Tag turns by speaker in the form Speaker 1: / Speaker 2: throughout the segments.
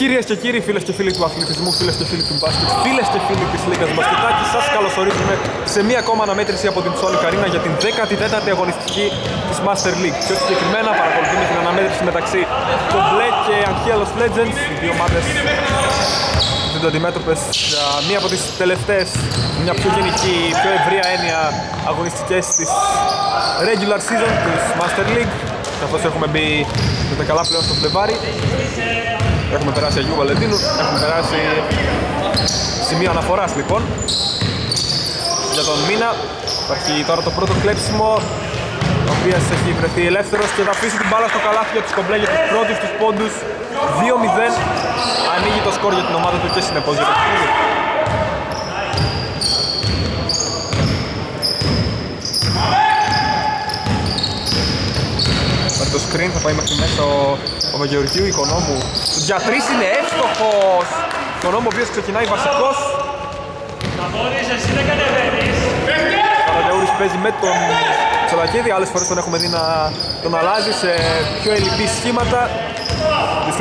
Speaker 1: Κυρίες και κύριοι, φίλες και φίλοι του αθλητισμού, φίλες και φίλοι του μπάσκετ, φίλες και φίλοι της Λίγας Μπασκετάκης, σας καλωσορίζουμε σε μία ακόμα αναμέτρηση από την Sonic Arena για την 14η αγωνιστική της Master League. Πιο συγκεκριμένα παρακολουθούμε την αναμέτρηση μεταξύ του Black και Angelos Legends, οι δύο ομάδες είναι αντιμέτωπες για μία από τις τελευταίες, μια πιο γενική, πιο ευρία έννοια αγωνιστικές της regular season της Master League καθώς έχουμε μπει με τα καλά πλέον στο Φλεβάρι Έχουμε περάσει Αγίου Βαλεντίνου, έχουμε περάσει σημείο αναφοράς λοιπόν για τον μήνα. Υπάρχει τώρα το πρώτο κλέψιμο ο οποίος έχει βρεθεί ελεύθερος και θα αφήσει την μπάλα στο καλάθι για τους κομπλέ για τους πρώτους τους πόντους 2-0 ανοίγει το σκορ για την ομάδα του και συνεπώς για το το screen θα πάει μέχρι μέσα ο, ο Βαγγεωργίου Οικονόμου. Το για τρεις είναι εύστοχος. Οικονόμου ο οποίος ξεκινάει βασικός. Καραγιαούρης παίζει με τον Τσολακίδη, άλλες φορές τον έχουμε δει να τον αλλάζει σε πιο ελλειπή σχήματα. Της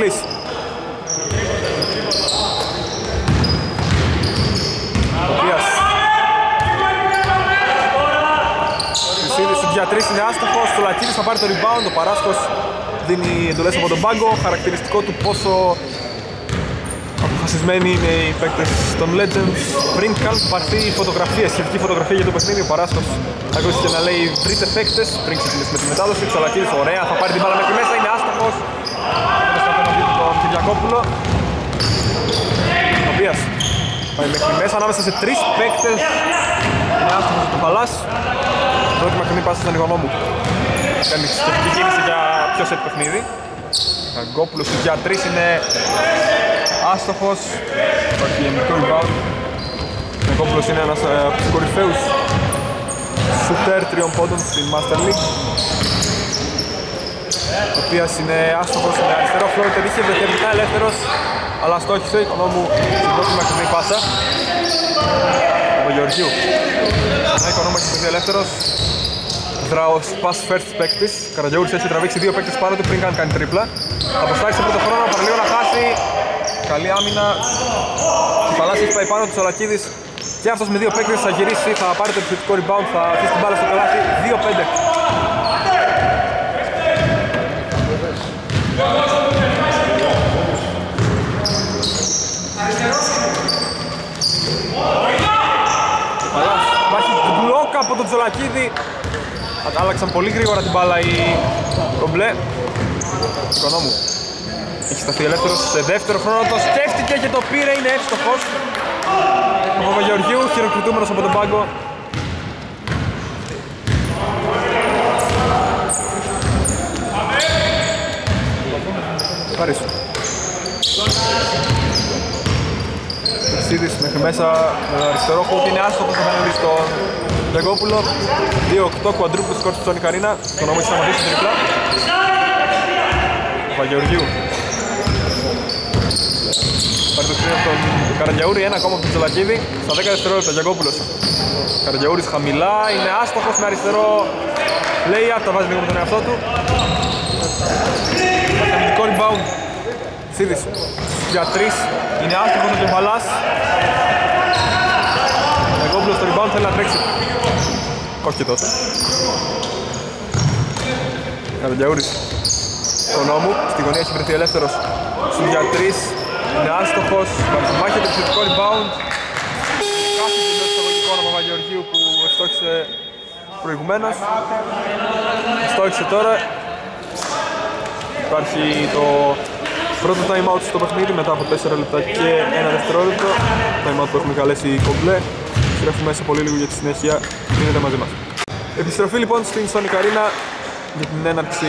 Speaker 1: για τρεις είναι άστοχος, το Λακίδης θα πάρει το rebound, ο Παράσκος δίνει εντολές από τον πάγκο, χαρακτηριστικό του πόσο αποφασισμένοι είναι οι παίκτες των Legends. Πριν καν πάρθει η φωτογραφία, σχετική φωτογραφία για το παιχνίδι, ο Παράσκος ακούσει και να λέει βρείτε παίκτες πριν ξεκινήσει με τη μετάδοση, ο Λακίδης ωραία, θα πάρει την μπάλα μέχρι μέσα, είναι άστοχος. Τον Κυριακόπουλο ο οποίος πάει μέχρι μέσα ανάμεσα σε τρεις παίκτες. Είναι άστοχος ο Παλάς πρώτη μακρινή πάση στον Οικονόμου. Κάνει σκεφτική κίνηση για πιο σετ παιχνίδι. Αγκόπουλος για τρεις είναι άστοχος. Υπάρχει μικρό rebound. Ο Αγκόπουλος είναι ένας ε, από τους κορυφαίους σουτέρ τριών πόντων στην Master League. Ο οποίος είναι άστοχος με αριστερό φλότερ, είχε βρεθεί ελεύθερος αλλά στόχισε ο Οικονόμου στην πρώτη μακρινή πάσα από Γεωργίου. Ένα Οικονόμου έχει βρεθεί ελεύθερος Δράος pass first παίκτης. Καραγιούρης έχει τραβήξει δύο παίκτες πάνω του πριν καν κάνει τρίπλα. Θα προστάξει πρώτο χρόνο, παραλίγο να χάσει. Καλή άμυνα. Ο Παλάσης πάει πάνω του Σολακίδης. Και αυτός με δύο παίκτες θα γυρίσει, θα πάρει το επιθετικό rebound, θα αφήσει την μπάλα στο καλάθι. 2-5. Υπάρχει μπλοκ από τον Τζολακίδη Άλλαξαν πολύ γρήγορα την μπάλα οι κομπλέ. Οικονόμου. Έχει σταθεί ελεύθερος σε δεύτερο χρόνο, το σκέφτηκε και το πήρε, είναι εύστοχος. Ο Παπαγεωργίου, χειροκριτούμενος από τον πάγκο. Ευχαριστώ. Περσίδης μέχρι μέσα με τον αριστερό χούτ είναι άστοχος απέναντι στον Λεγκόπουλο 2-8 κουαντρούπλου σκορ του Τσόνι Καρίνα. Το νόμο έχει σταματήσει την τριπλά. Παγεωργίου Πάρει το σκρίνο από τον Καραγιαούρη, ένα ακόμα από τον Τζολακίδη Στα 10 δευτερόλεπτα Γιαγκόπουλος. Καραγιαούρης χαμηλά, είναι άστοχος με αριστερό. Λέει τα βάζει λίγο με τον εαυτό του. Καμινικό rebound Σίδης. Για 3 είναι άστοχος ο κεφαλάς Γιαγκόπουλος στο rebound θέλει να τρέξει όχι και τόσο. Καρδιαούρης. Το νόμου, στη γωνία έχει βρεθεί ελεύθερος. Σου για τρεις, είναι άστοχος, μάχεται επιθετικό rebound. Κάθε το εισαγωγικό όνομα Παπαγεωργίου που στόχισε προηγουμένως. Στόχισε τώρα. Υπάρχει το πρώτο time out στο παιχνίδι μετά από 4 λεπτά και 1 δευτερόλεπτο. Time out που έχουμε καλέσει κομπλέ. Στρέφουμε σε πολύ λίγο για τη συνέχεια. Μείνετε μαζί μας. Επιστροφή λοιπόν στην Sonic Arena για την έναρξη,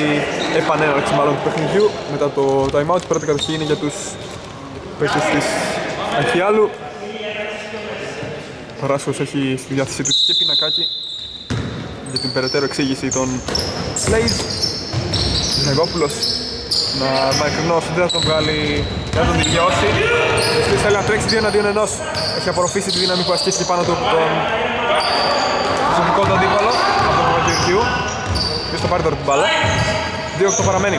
Speaker 1: επανέναρξης μάλλον του παιχνιδιού μετά το time out. Η πρώτη κατοχή είναι για τους παίκτες της Αχιάλου. Ο Ράσχος έχει στη διάθεσή του και πινακάκι για την περαιτέρω εξήγηση των plays. Ζεγόπουλος να μακρινός δεν θα τον βγάλει, δεν θα τον δικαιώσει. Ο θέλει να τρέξει δύο εναντίον ενός. Έχει απορροφήσει τη δύναμη που ασκήσει πάνω του τον προσωπικό του αντίπαλο από τον Παπαγεωργίου. Ποιος θα πάρει τώρα την μπάλα; 2-8 παραμένει.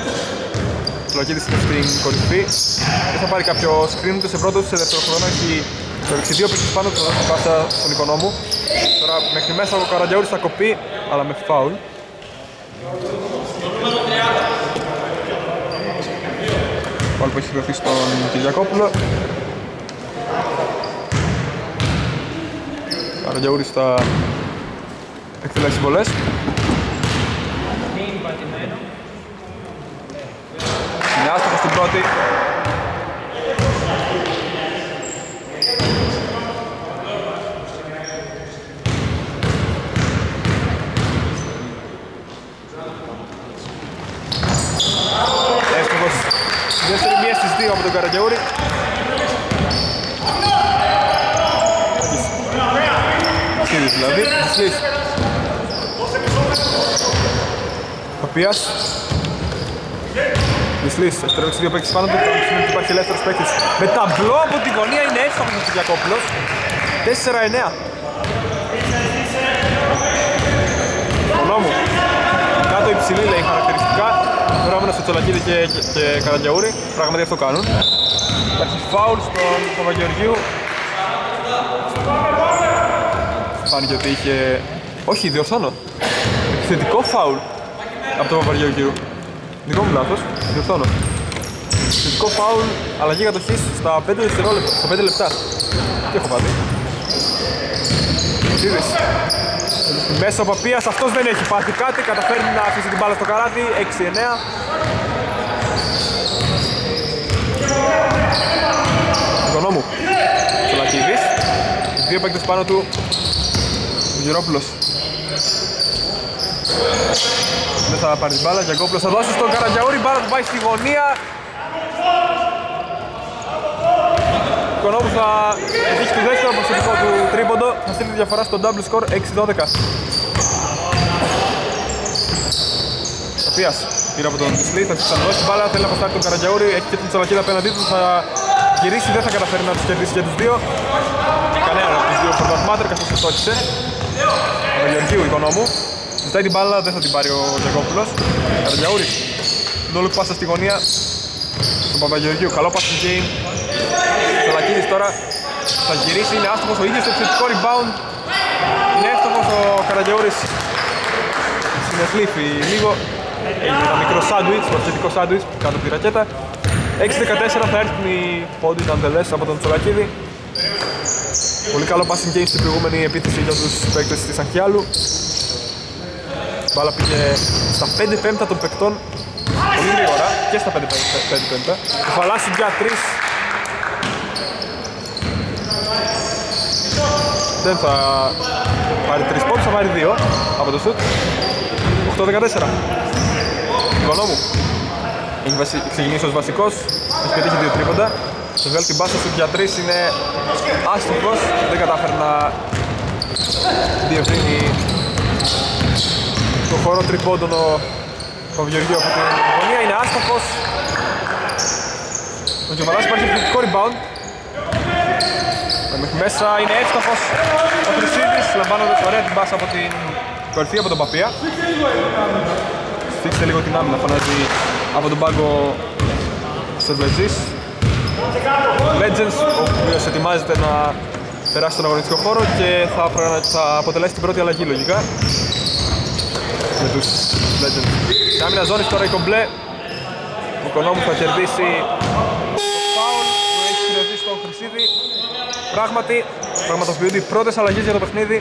Speaker 1: Σολακίδης είναι στην κορυφή. Δεν θα πάρει κάποιο screen ούτε σε πρώτο ούτε σε δεύτερο χρόνο. Έχει το 62 πίσω πάνω του, θα δώσει πάσα στον οικονόμου. Τώρα μέχρι μέσα ο Καραντιαούρης θα κοπεί, αλλά με φάουλ. Πάλι που έχει δοθεί στον Κυριακόπουλο. Καραγιαούρης θα εκτελέσει βολές. Είναι άστοχο στην πρώτη. Εύστοχος. Δεύτερη μία στις δύο από τον Καραγιαούρη. Κύριος δηλαδή. Σλις. Παπίας. Μισλής, ευτρέψει δύο παίκτες πάνω του, τώρα σημαίνει ότι υπάρχει ελεύθερος παίκτης. Με ταμπλό από την γωνία είναι εύστοχος ο Κυριακόπουλος. 4-9. Μονόμου. Κάτω υψηλή λέει χαρακτηριστικά. Βρώμενα στο Τσολακίδη και, και, και Καραντιαούρη. Πράγματι αυτό κάνουν. Υπάρχει φάουλ στον Παπαγεωργίου. Φάνηκε ότι είχε... Όχι, διορθώνω. Επιθετικό φάουλ από τον Παπαγεωργίου. Δικό μου λάθος, διορθώνω. Επιθετικό φάουλ, αλλαγή κατοχής στα 5 δευτερόλεπτα, στα 5 λεπτά. Τι έχω πάθει. Είδες. Μέσα ο Παπίας, αυτός δεν έχει πάθει κάτι, καταφέρνει να αφήσει την μπάλα στο καράβι, 6-9. Οικονόμου. Σολακίδης. Δύο παίκτες πάνω του. Γερόπουλος. Δεν θα πάρει την μπάλα, Γιακόπουλος θα δώσει στον Καραγιαούρη, μπάλα του πάει στη γωνία. Οικονόμου θα έχει το δεύτερο προσωπικό του τρίποντο, θα στείλει τη διαφορά στο double score 6-12. Σοφίας πήρε από τον Σλί, θα ξαναδώσει την μπάλα, θέλει να αποστάρει τον Καραγιαούρη, έχει και την Τσολακίδα απέναντί του, θα γυρίσει, δεν θα καταφέρει να τους κερδίσει και τους δύο. Κανένα από τους δύο πρωταθμάτρε, καθώς το στόχισε. Ο Γεωργίου Οικονόμου. Ζητάει την μπάλα, δεν θα την πάρει ο Γιακόπουλος. Καραγιαούρης. Ντόλου πάσα στη γωνία στον Παπαγεωργίου. Καλό passing game. Τσολακίδης τώρα θα γυρίσει, είναι άστοχος ο ίδιος, επιθετικό rebound. Είναι εύστοχος ο Καραγιαούρης. Συνεχλήφει λίγο. Έγινε ένα μικρό σάντουιτς, προσθετικό σάντουιτς κάτω από τη ρακέτα. 6-14 θα έρθουν οι πόντοι ναντελές από τον Τσολακίδη. Πολύ καλό passing game στην προηγούμενη επίθεση για τους παίκτες της Αχιάλου. Μπάλα πήγε στα 5 πέμπτα των παικτών πολύ γρήγορα και στα 5 πέμπτα. Το φαλάσσι για 3. Δεν θα πάρει 3 πόντους, θα πάρει 2 από το σουτ. 8-14. Οικονόμου. Έχει βασι... ξεκινήσει ως βασικός, έχει πετύχει 2 τρίποντα. Το βγάλει την πάσα σου για 3 είναι άστοχος, δεν κατάφερε να διευθύνει το χώρο τριπώντων ο Παπαγεωργίου από την γωνία, είναι άστοχος. Ο Γιωβαράς υπάρχει επιθετικό rebound. Μέχρι μέσα είναι εύστοχος ο Χρυσίδης, λαμβάνοντας ωραία την πάσα από την κορυφή από τον Παπία. Σφίξτε λίγο την άμυνα, φωνάζει από τον πάγκο Σερβεζής. Legends, ο οποίος ετοιμάζεται να περάσει στον αγωνιστικό χώρο και θα, θα αποτελέσει την πρώτη αλλαγή λογικά με τους Legends. Κάμινα ζώνης τώρα η κομπλέ. Ο Οικονόμου θα κερδίσει το φάουλ που έχει συνδεθεί στον Χρυσίδη. Πράγματι, πραγματοποιούνται οι πρώτες αλλαγές για το παιχνίδι.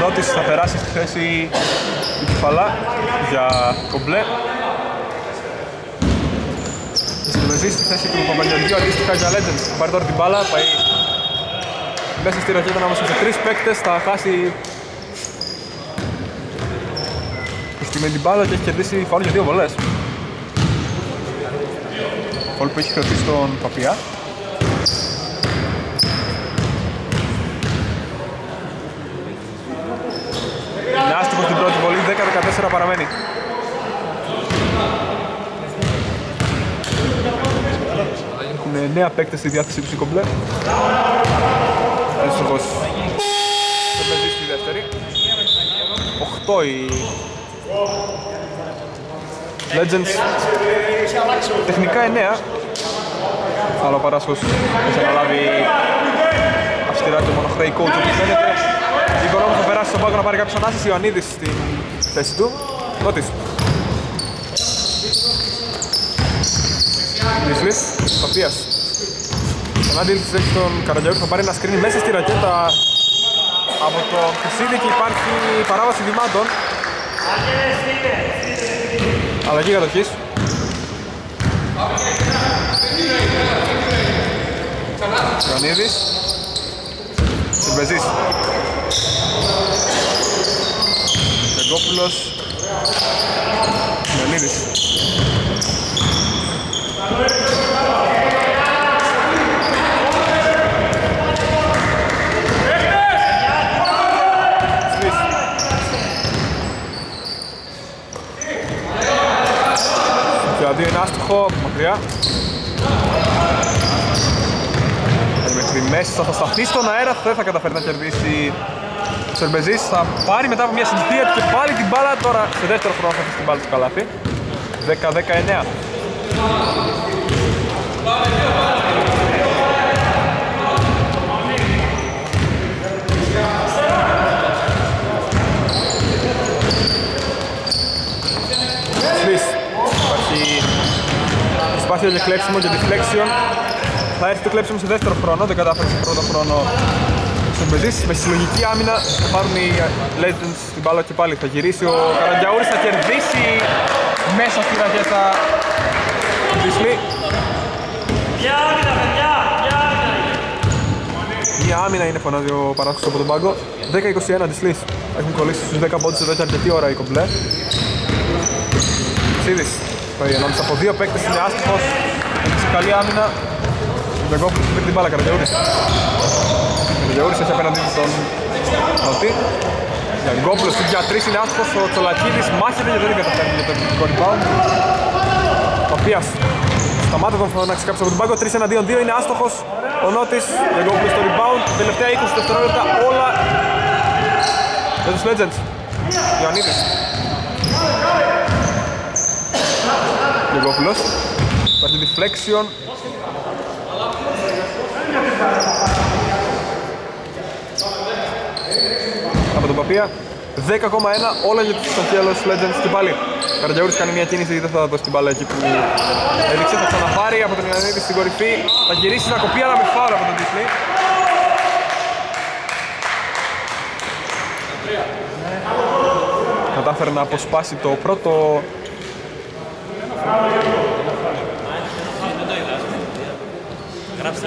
Speaker 1: Νότης θα περάσει στη θέση του Κεφαλά για κομπλέ. Συνδεθεί στη θέση του Παπαγιοργίου αντίστοιχα για Legends. Θα πάρει τώρα την μπάλα, πάει μέσα στη ρακέτα ανάμεσα σε τρεις παίκτες, θα χάσει με την μπάλα και έχει κερδίσει φάουλ για δύο βολές. Φάουλ που έχει κρατήσει τον Παπιά. Άστοχος την πρώτη βολή, 10-14 παραμένει. Έχουν νέα παίκτες στη διάθεσή τους η κομπλέ. Έστοχος. Θα παίζει στη δεύτερη. 8 η Legends τεχνικά 9 αλλά ο Παράσχος έχει αναλάβει αυστηρά το μονοχρέη coach όπως φαίνεται Γρήγορα όμως θα περάσει στον πάγκο να πάρει κάποιος ανάσταση Ιωαννίδης στη θέση του. Νότης. Νίσλης, Παπίας Ενάντια της θέση των Καραγιαούρ θα πάρει ένα σκρίνι μέσα στη ρακέτα από το Χρυσίδη και υπάρχει παράβαση βημάτων. Αλλαγή κατοχής. Ιωαννίδης. Σιλβεζής Σεγκόπουλος Ιωαννίδης Σλις. Και ο δύο είναι άστοχο, από μακριά. Ε, Μέχρι μέσα θα σταθείς στον αέρα, δεν θα καταφέρει να κερδίσει ο Σερμπεζής. Θα πάρει μετά από μια συνθήκη και πάλι την μπάλα τώρα σε δεύτερο χρόνο θα αφήσει την μπάλα στο καλάθι. 10-19. Σλις. Υπάρχει προσπάθεια για κλέψιμο και deflection. Θα έρθει το κλέψιμο σε δεύτερο χρόνο, δεν κατάφερε σε πρώτο χρόνο ο Σερμπεζής. Με συλλογική άμυνα θα πάρουν οι Legends την μπάλα και πάλι. Θα γυρίσει ο Καραντιαούρης, θα κερδίσει μέσα στη ρακέτα Δυσλή.
Speaker 2: Μια άμυνα, παιδιά! Μια άμυνα!
Speaker 1: Μια άμυνα είναι φωνάζει ο παράδοσος από τον πάγκο. 10-21 Δυσλής. Έχουν κολλήσει στους 10 πόντους εδώ και αρκετή ώρα η κομπλέ. Σίδης. Ανάμεσα από δύο παίκτες είναι άστοχος. Έχει καλή άμυνα. Βεγκόπουλος πήρε την μπάλα Καραγιαούρης. Καραγιαούρης έχει απέναντι του τον Νοτή. Γιανγκόπουλος για τρεις είναι άστοχος. Ο Τσολακίδης μάχεται και δεν καταφέρνει για το επιθετικό rebound. Παπίας σταμάτα τον να ξεκάψει από τον πάγκο. 3 εναντίον 2 είναι άστοχος. Ο Νότης, Γιανγκόπουλος στο rebound. Τελευταία 20 δευτερόλεπτα όλα για τους Legends. Ιωαννίδης. Γιανγκόπουλος. Υπάρχει deflection. Από τον Παπία. 10,1 όλα για τους Αγγέλος Legends στην πάλι. Καρδιαούρης κάνει μια κίνηση δεν θα δώσει την μπάλα εκεί που έδειξε. Θα ξαναπάρει από τον Ιωαννίδη στην κορυφή. Θα γυρίσει να κοπεί αλλά με φάουλ από τον Disney. Κατάφερε να αποσπάσει το πρώτο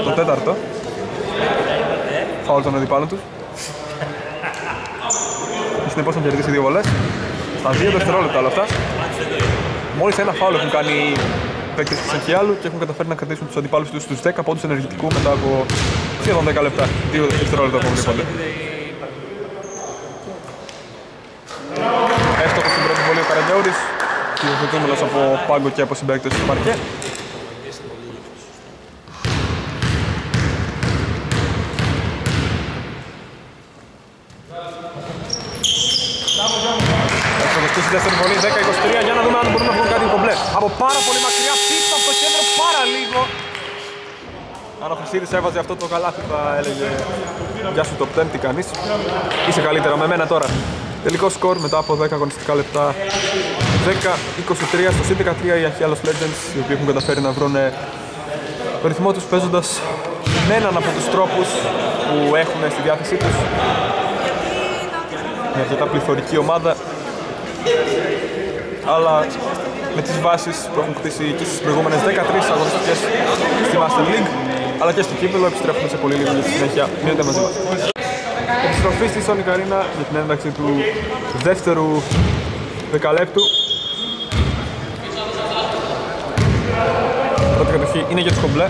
Speaker 1: το τέταρτο. Φάουλ των αντιπάλων τους. Συνεπώς θα κερδίσει δύο βολές. Στα δύο δευτερόλεπτα όλα αυτά. Μόλις ένα φάουλ έχουν κάνει οι παίκτες της Αγχιάλου και έχουν καταφέρει να κρατήσουν τους αντιπάλους τους στους 10 πόντους ενεργητικού μετά από σχεδόν 10 λεπτά. Δύο δευτερόλεπτα που βρίσκονται. Εύστοχος στην πρώτη βολή ο Καραγιαούρης. Υιοθετούμενος από πάγκο και από συμπαίκτες του παρκέ. Δεύτερη βολή 10-23 για να δούμε αν μπορούν να βγουν κάτι κομπλέ. Από πάρα πολύ μακριά πίσω από το κέντρο πάρα λίγο. Αν ο Χρυσίδης έβαζε αυτό το καλάθι θα έλεγε Γεια σου top 10 τι κάνεις Είσαι καλύτερα με μένα τώρα. Τελικό σκορ μετά από 10 αγωνιστικά λεπτά. 10-23 στο συν 13 οι Αχιάλος Legends οι οποίοι έχουν καταφέρει να βρουν το ρυθμό τους παίζοντας με έναν από τους τρόπους που έχουν στη διάθεσή τους. Με αρκετά πληθωρική ομάδα αλλά με τις βάσεις που έχουν χτίσει και στις προηγούμενες 13 αγωνιστικές στη Master League αλλά και στο κύπελο επιστρέφουμε σε πολύ λίγο για τη συνέχεια. Μείνετε μαζί μας. Επιστροφή στη Sonic Arena για την ένταξη του δεύτερου δεκαλέπτου. Πρώτη κατοχή είναι για τους κομπλέ.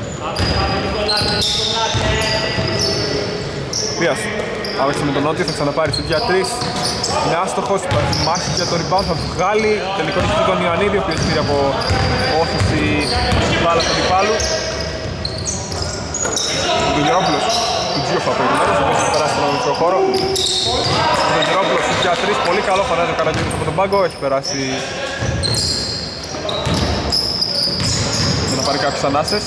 Speaker 1: Πίας. Άμεσα με τον Νότι, θα ξαναπάρει στο για 3. Είναι άστοχος, υπάρχει μάχη για το rebound, θα βγάλει τελικό νικητή τον Ιωαννίδη, ο οποίος πήρε από όθηση μπάλα του αντιπάλου. Ο Γερόπουλος, του Τζιόφα προηγουμένως, ο οποίος έχει περάσει στον μικρό χώρο. Ο Γερόπουλος για 3, πολύ καλό φανάζει ο Καραγιούρης από τον πάγκο, έχει περάσει Για να πάρει κάποιες ανάσες.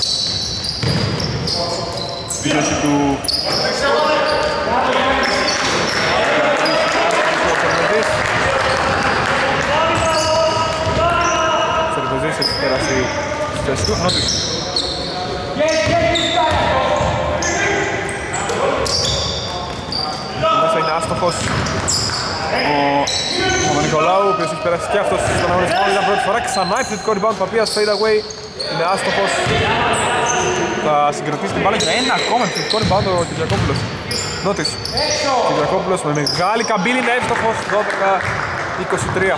Speaker 1: Στη θέση του... Σερβεζής έχει περάσει στη θέση του. Νότης. Μέσα είναι άστοχος ο Παπα-Νικολάου, ο οποίος έχει περάσει και αυτός στον αγωνισμό. Ήταν πρώτη φορά ξανά επιθετικό rebound Παπίας, fade away. Είναι άστοχος. Θα συγκροτήσει την μπάλα για ένα ακόμα επιθετικό rebound ο Κυριακόπουλος. Νότης. Κυριακόπουλος με μεγάλη καμπύλη είναι εύστοχος. 12-23.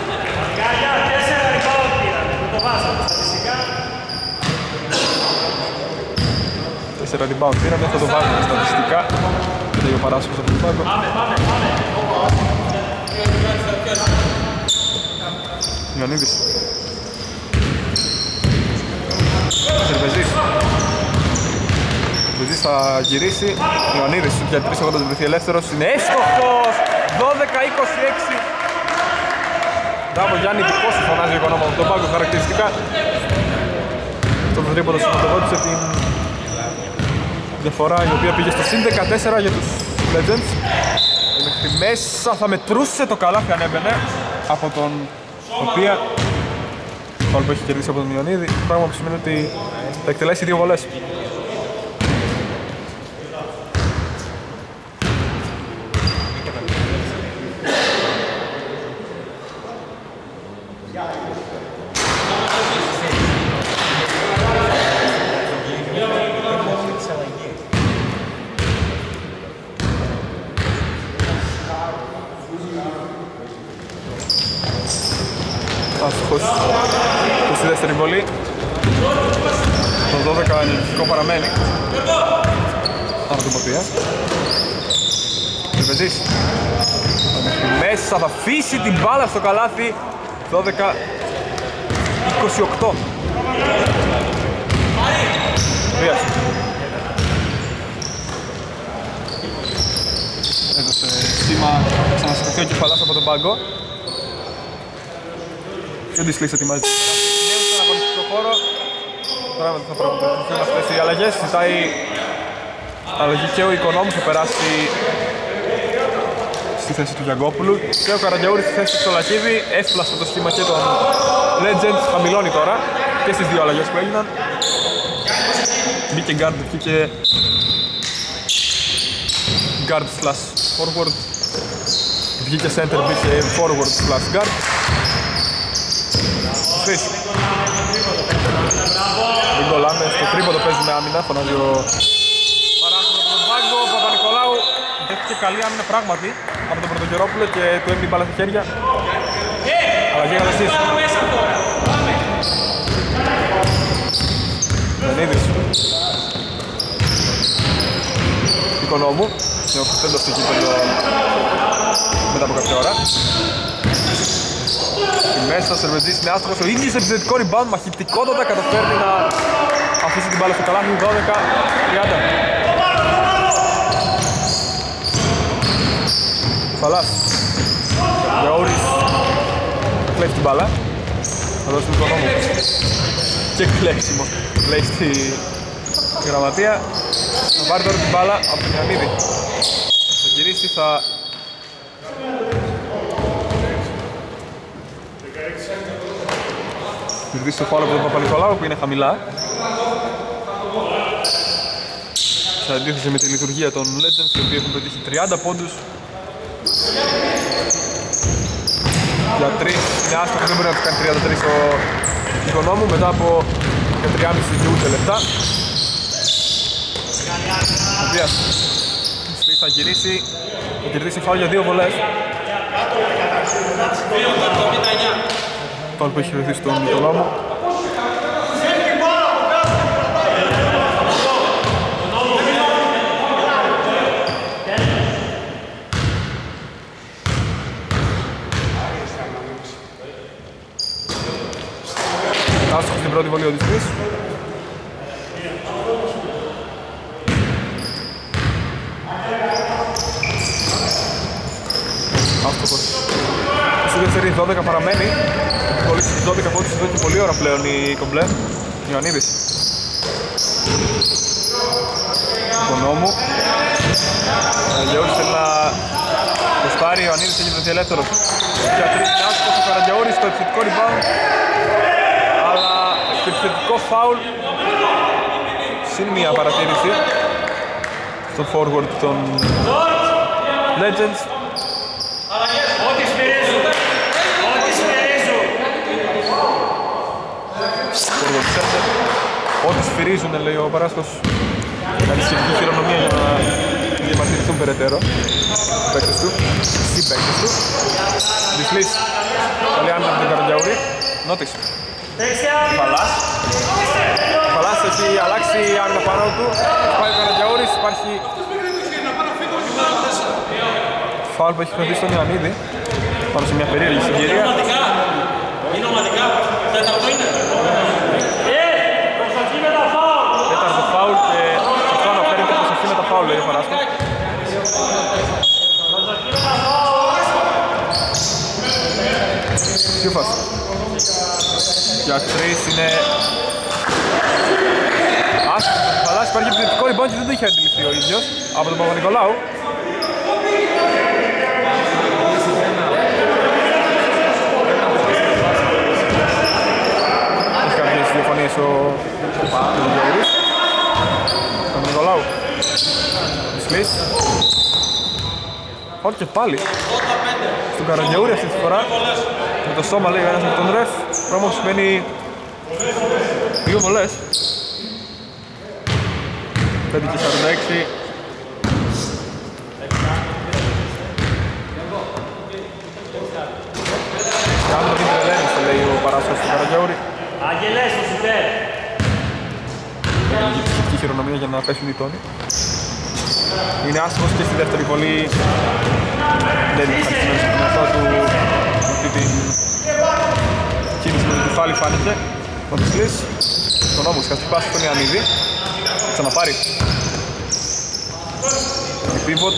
Speaker 2: Καριά, τέσσερα rebound πήραμε. Δεν το βάζαμε στατιστικά.
Speaker 1: 4 rebound πήραμε, θα το βάλουμε στατιστικά. Και ο Παράσχος από τον πάγκο. Ιωαννίδης. Σερβεζής. Σερβεζής θα γυρίσει. Ιωαννίδης για 3 θα βρεθεί ελεύθερος. Είναι έστοχος! 12-26. Μπράβο Γιάννη, πώς σου φωνάζει ο οικονόμο από τον πάγκο χαρακτηριστικά. Αυτό το τρίποδο συμμετοχώτησε την διαφορά η οποία πήγε στο συν 14 για τους Legends. Και μέχρι μέσα θα μετρούσε το καλάθι αν έμπαινε από τον οποία Φάουλ που έχει κερδίσει από τον Ιωνίδη, πράγμα που σημαίνει ότι θα εκτελέσει δύο βολές. Άστοχος που στη δεύτερη βολή. Το 12 ενεργητικό παραμένει. Από την Παπία. Τρεπεζής. Μέσα θα αφήσει την μπάλα στο καλάθι. 12 28. Παπίας. Έδωσε σήμα ξανασηκωθεί ο κεφαλάς από τον πάγκο. Και ο Ντισλής ετοιμάζεται. Νέος στον αγωνιστικό χώρο. Τώρα θα πραγματοποιηθούν αυτές οι αλλαγές. Ζητάει αλλαγή και ο Οικονόμου θα περάσει στη θέση του Γιαγκόπουλου και ο Καραγκιαούρης στη θέση του Σολακίδη. Έσπλασε το σχήμα και των Legends. Χαμηλώνει τώρα και στις δύο αλλαγές που έγιναν. Μπήκε guard, βγήκε guard slash forward. Βγήκε center, μπήκε forward slash guard. Σφίς. Δεν κολλάμε, στο τρίποδο παίζει με άμυνα, φωνάζει ο Παράσχος από τον πάγκο, ο Παπα-Νικολάου δέχτηκε καλή άμυνα πράγματι από τον Πρωτογερόπουλο και του έμεινε μπάλα στα χέρια. Αλλαγή για Γαλασσής. Μενίδης. Οικονόμου, είναι ο κουτέντος στο κύπελο μετά από κάποια ώρα. Στη μέσα, ο Σερβετζής είναι άστοχος, ο ίδιος επιθετικό rebound, μαχητικότατα καταφέρνει να αφήσει την μπάλα στο καλάθι, 12-30. Φαλάς. Γιαούρης. Κλέβει την μπάλα. Θα δώσει τον οικονόμο. Και κλέψιμο. Λέει στη γραμματεία. Θα πάρει τώρα την μπάλα από τον Ιαννίδη. Θα γυρίσει, θα Κερδίσει το φάουλ από τον Παπα-Νικολάου που είναι χαμηλά. Σε αντίθεση με τη λειτουργία των Legends οι οποίοι έχουν πετύχει 30 πόντους για 3 είναι άστοχο, δεν μπορεί να τους κάνει 33 ο οικονόμου μετά από 3,5 και ούτε λεπτά. Δίας Σλής θα γυρίσει, θα κερδίσει φάουλ για δύο βολές. Φάουλ που έχει βρεθεί στον οικονόμο. Άστοχος στην πρώτη βολή ο Δυσπής. Άστοχος. Στη δεύτερη 12 παραμένει. Πολύ Καρατζαούρης στις 12 πόντους εδώ και πολύ ώρα πλέον η κομπλέ. Ιωαννίδης. Οικονόμου. Καρατζαούρης θέλει να προστάρει, ο Ιωαννίδης έχει βρεθεί ελεύθερος. Για τρεις άσχος ο Καρατζαούρης στο επιθετικό rebound. Αλλά στο επιθετικό foul συν μία παρατήρηση στο forward των Legends.
Speaker 2: Ό,τι σφυρίζουν. Ό,τι σφυρίζουν.
Speaker 1: forward center. Ό,τι σφυρίζουν λέει ο Παράσκος. Κάνει σχετική χειρονομία για να διαμαρτυρηθούν περαιτέρω. Οι παίκτες του, οι παίκτες του. Δυσλής, καλή άμυνα από τον Καραντιαούρη Νότης,
Speaker 2: Δεξιά,
Speaker 1: Παλάς Παλάς έχει αλλάξει η άμυνα πάνω του Πάει ο Καραντιαούρης, υπάρχει Φάουλ που έχει χωθεί στον Ιωαννίδη. Πάνω σε μια περίεργη συγκυρία
Speaker 3: Είναι ομαδικά. Τέταρτο είναι.
Speaker 2: Ε, προσοχή με τα φάουλ.
Speaker 1: Τέταρτο φάουλ και σε αυτό αναφέρεται προσοχή με τα φάουλ λέει ο Παράσκος Σιούφας Για τρεις είναι Άσχος ο Παλάς υπάρχει επιθετικό rebound και δεν το είχε αντιληφθεί ο ίδιος από τον Παπα-Νικολάου Έχει κάποιες διαφωνίες ο Παπα-Νικολάου Παπα-Νικολάου Σλής Φάουλ και πάλι. Στον Καραγιαούρη αυτή τη φορά. Με το σώμα λέει ο ένας από τον ρεφ πράγμα σημαίνει δύο βολές. 5 και 46 Και αν δεν τρελαίνεσαι λέει ο Παράσχος του Καραγιαούρη
Speaker 2: Αγγελές, ο Σουτέρ.
Speaker 1: Λίγη ψυχική χειρονομία για να πέσουν οι τόνοι. Είναι άσχημος και στη δεύτερη βολή. Δεν είναι ευχαριστημένος από τον εαυτό του με αυτή την κίνηση με το κεφάλι φάνηκε ο Τισλής τον όμως θα χτυπάσει τον Ιαννίδη. Θα ξαναπάρει. Η pivot.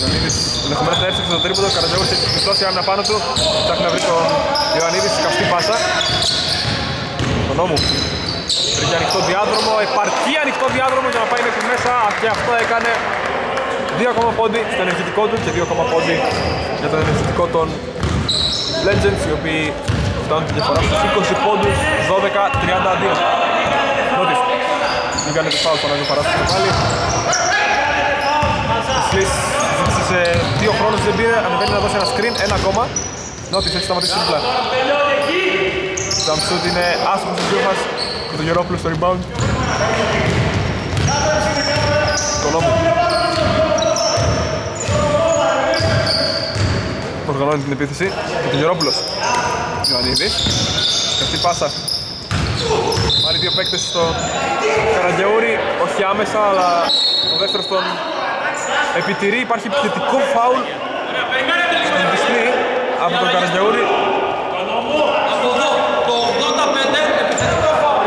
Speaker 1: Ιωαννίδης ενδεχομένως να έρθει στο τρίποδο ο Καρατζαούρης έχει πιστώσει άμυνα πάνω του. Ψάχνει να βρει τον Ιωαννίδη στη καυτή πάσα. Τον νόμου Βρήκε ανοιχτό διάδρομο, επαρκή ανοιχτό διάδρομο για να πάει μέχρι μέσα. Και αυτό έκανε 2 ακόμα πόντι στο ενεργητικό του και 2 ακόμα πόντι για τον ενεργητικό των Legends οι οποίοι φτάνουν τη διαφορά στους 20 πόντους 12-32 Νότις μην κάνετε φάουλ στον Άγιο Παράσχο πάλι Σλις ζήτησε σε 2 χρόνους δεν πήρε ανεβαίνει να δώσει ένα screen, ένα ακόμα Νότις έχει σταματήσει την πλάτη
Speaker 2: Τελειώνει εκεί.
Speaker 1: Σαμσούτ είναι άσχημος ο Γιώχας με τον Γερόπουλο στο rebound. Τον νόμο. Οργανώνει την επίθεση και τον Γερόπουλος. Ιωαννίδης. Αυτή πάσα. Πάλι δύο παίκτες στο Καραγιαούρη, όχι άμεσα, αλλά ο δεύτερος τον επιτηρεί. Υπάρχει επιθετικό φάουλ στον Δυσλή από τον Καραγιαούρη.
Speaker 3: Από εδώ το 85 επιθετικό φάουλ.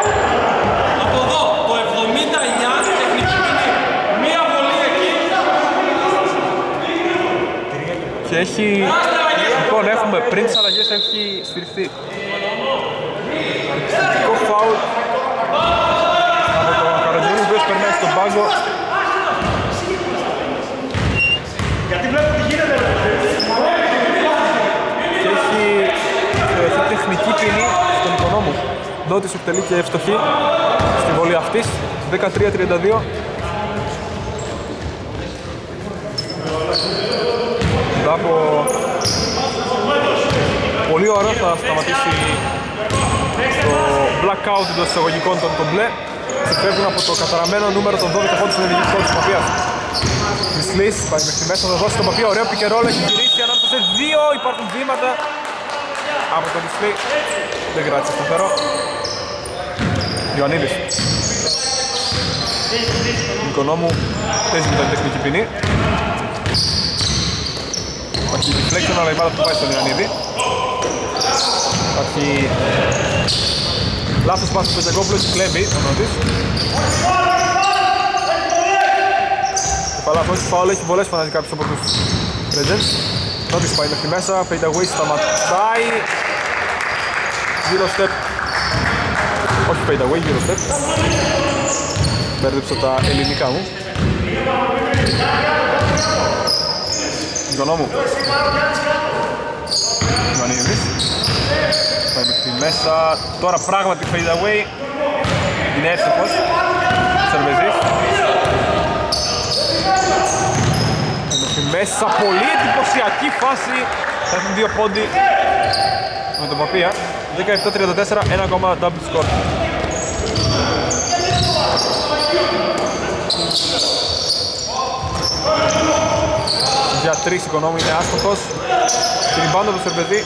Speaker 3: Από εδώ το 79 τεχνική ποινή. Μία βολή εκεί.
Speaker 1: Και έχει... Λοιπόν, έχουμε πριν τις αλλαγές έχει σφυριχτεί. Επιθετικό φάουλ από τον Καρατζούνι, ο οποίος περνάει στον πάγκο.
Speaker 2: Γιατί βλέπω τι γίνεται. ρε.
Speaker 1: και έχει θεωρηθεί τεχνική ποινή στον οικονόμο. Ντότης εκτελεί και ευστοχή στη βολή αυτής, 13-32. Μετά από πολύ ώρα θα σταματήσει το blackout των εισαγωγικών των κομπλέ ξεφεύγουν από το καταραμένο νούμερο των 12 πόντων στον ενεργητικό της Παπίας. Μισλής πάει μέχρι μέσα, θα δώσει τον Παπία, ωραίο πικερόλ, έχει γυρίσει ανάμεσα σε δύο, υπάρχουν βήματα από τον Μισλή. Δεν κράτησε σταθερό. Ιωαννίδης. Νικονόμου παίζει με την τεχνική ποινή. Υπάρχει deflection, αλλά η μπάλα του πάει στον Ιωαννίδη. Υπάρχει λάθος πάση του Πεντακόπουλος, κλέβει ο Νότης. Κεφαλά όχι φάουλ, έχει πολλές φανάζει κάποιος από τους Legends. Νότης πάει μέχρι μέσα, fade away σταματάει. Zero step. Όχι fade away, zero step. Μπέρδεψα τα ελληνικά μου. Οικονόμου. Ιωαννίδης. Πάει μέχρι μέσα. Τώρα πράγματι fade away. Είναι εύστοχος. Σερβεζής. Πάει μέχρι μέσα. Πολύ εντυπωσιακή φάση. Θα έχουν δύο πόντι με τον Παπία. 17-34, ένα ακόμα double score. Για τρεις οικονόμου είναι άστοχος. Την rebound από το Σερβεζή.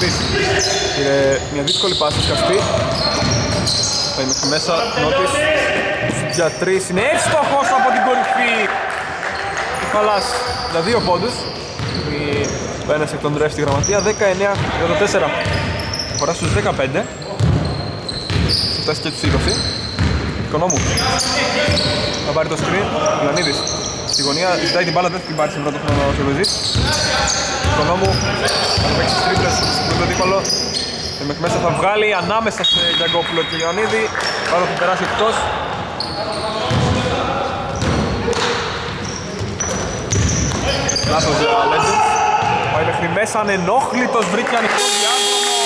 Speaker 1: Δηλαδή. Δυστής. Είναι μια δύσκολη πάση σκαστή. Πάει μέχρι μέσα. Νότης. Για τρεις. Είναι εύστοχος από την κορυφή. Παλάς. Για δύο πόντους. Πέρασε εκ των ρεύς στη γραμματεία. 19 για το 4. Φορά στους 15. Φτάσει και τους 20. Οικονόμου. Θα πάρει το screen. Λανίδης. Στη γωνία ζητάει την μπάλα, δεν θα την πάρει σε πρώτο χρόνο ο Σερβεζής. Οικονόμου. Θα παίξει τις τρίπλες στο πρώτο δίπαλο. Και μέχρι μέσα θα βγάλει ανάμεσα σε Γιαγκόπουλο και Ιωαννίδη. Πάρα θα περάσει εκτός. Λάθος για Legends. Πάει μέχρι μέσα ανενόχλητος, βρήκε ανοιχτό διάδρομο.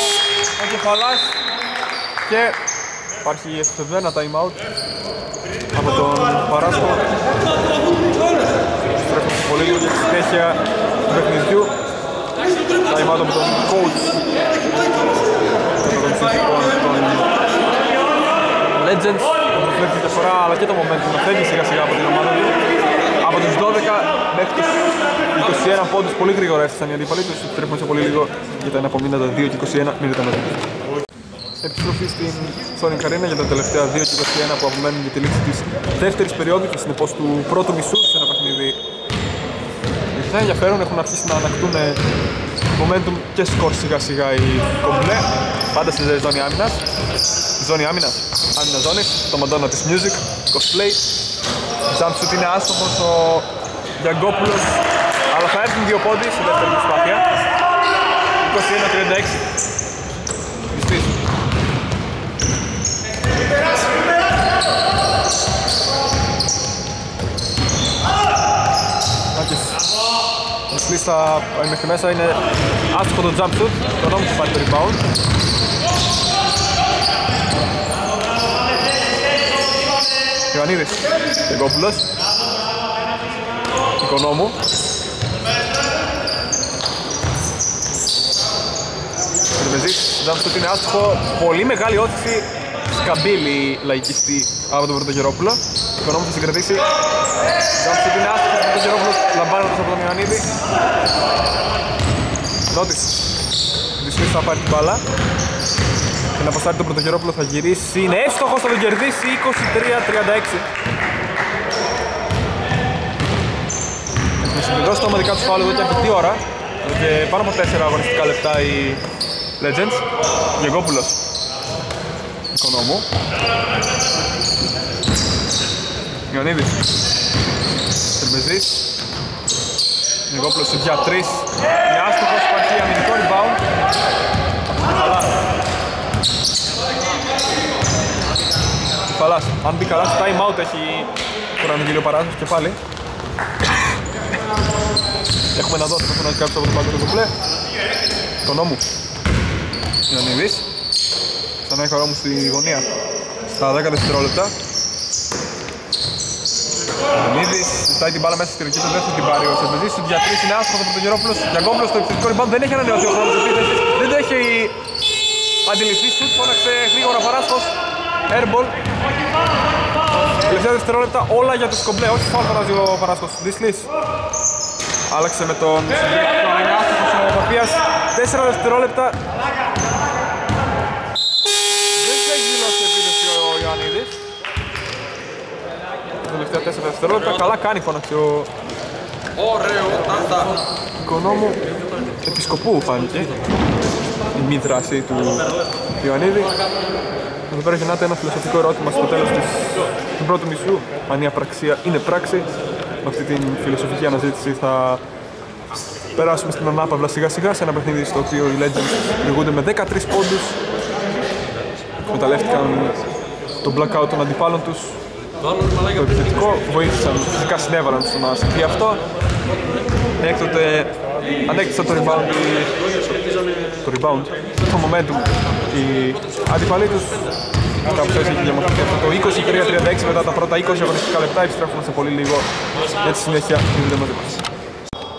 Speaker 1: Ο κεφαλάς. Και υπάρχει εσπευδένα time out από τον Παράσκο. Στρέφουμε πολύ λίγο για τη συνέχεια του παιχνιδιού. Time out από τον coach των συνθηκών των Legends. που Βλέπει τη διαφορά αλλά και το momentum να φεύγει σιγά σιγά από την ομάδα του. Από τους 12 μέχρι τους 21 πόντους πολύ γρήγορα έφτασαν οι αντίπαλοι τους. Τρέχουμε σε πολύ λίγο γιατί είναι απομείνοντα 2 και 21 μην τα μέσα. Επιστροφή στην Sonic Arena για τα τελευταία 2 και 21 που απομένουν για τη λήξη της δεύτερης περίοδου και συνεπώς του πρώτου μισού σε ένα παιχνίδι αρκετά ενδιαφέρον, έχουν αρχίσει να ανακτούν momentum και σκορ σιγά σιγά οι κομπλέ. Πάντα στη ζώνη άμυνας. Ζώνη άμυνας, άμυνα ζώνης. Το μοντόνο της Music, cosplay. Jump shoot είναι άστοχος. Ο Γιαγκόπουλος. Αλλά θα έρθουν δύο πόντι στη δεύτερη προσπάθεια. 21-36 Ο Σλής θα πάει μέχρι μέσα, είναι άστοχο το jump shoot. Το νόμο θα πάρει το rebound. Ιωαννίδης Τεγκόπουλος Οικονόμου. Σερβεζής, jump shoot είναι άστοχο. Πολύ μεγάλη όθηση. Σκαμπίλη λαϊκιστή από τον Πρωτογερόπουλο Οικονόμου θα συγκρατήσει. Jump shoot είναι άστοχο από τον Πρωτογερόπουλο Λαμβάνοντας από τον Ιωαννίδη. Νότης Δυσμής θα πάρει την μπάλα. Και να αποστάρει τον Πρωτογερόπουλο θα γυρίσει. Είναι εύστοχος, θα τον κερδίσει. 23-36 Έχουμε συμπληρώσει τα ομαδικά τους φάουλ εδώ και αρκετή ώρα. Εδώ και πάνω από 4 αγωνιστικά λεπτά οι Legends. Γεγόπουλος Οικονόμου Ιωαννίδης Σερμπεζής Γεγόπουλος για 3 Είναι άστοχος, υπάρχει αμυντικό rebound από τον Κεφαλά Κεφαλάς, αν μπει καλά στο time out έχει χρονογύριο παράδοση και πάλι. Έχουμε να δώσουμε τον κάποιος από τον παγκόσμιο του πλέ Τον νόμου Ιωαννίδης Ξανά έχει ο στη γωνία. Στα 10 δευτερόλεπτα Ιωαννίδης ζητάει την μπάλα μέσα στη ρική του δεν θα την πάρει ο Σερβεζής Στους για τρεις είναι άσχος από τον Γερόπουλος Γιαγκόπουλος στο επιθετικό rebound δεν έχει ανανεωθεί ο χρόνος επίθεσης. Δεν το έχει αντιληφθεί. Σουτ φώναξε γρήγορα παράσκος Airball Τελευταία δευτερόλεπτα όλα για τους κομπλέ, όχι φάουλ φωνάζει ο Παράσκος Δίσλης Άλλαξε με τον Συνδίκο, είναι άστοχος ο Παπίας 4 δευτερόλεπτα. Δεν θα έχει δηλώσει επίθεση ο Ιωαννίδης. Τα τελευταία 4 δευτερόλεπτα. Καλά κάνει φώναξε ο
Speaker 3: Ωραίο, τάντα.
Speaker 1: οικονόμου επισκοπού φάνηκε. Η μη δράση του Ιωαννίδη. Εδώ πέρα γεννάται ένα φιλοσοφικό ερώτημα στο τέλος της, του πρώτου μισού. Αν η απραξία είναι πράξη. Με αυτή την φιλοσοφική αναζήτηση θα περάσουμε στην ανάπαυλα σιγά σιγά σε ένα παιχνίδι στο οποίο οι Legends προηγούνται με 13 πόντους. Εκμεταλλεύτηκαν τον blackout των αντιπάλων τους
Speaker 3: Το άλλο είναι μαλάκα.
Speaker 1: το επιθετικό, βοήθησαν, φυσικά συνέβαλαν στο να συμβεί αυτό. Έκτοτε ανέκτησαν το rebound, οι- το rebound, το momentum, οι αντιπαλοί τους. Κάπως έτσι έχει διαμορφωθεί αυτό το 23-36 μετά τα πρώτα 20 αγωνιστικά λεπτά, επιστρέφουμε σε πολύ λίγο για τη συνέχεια μείνετε μαζί μας.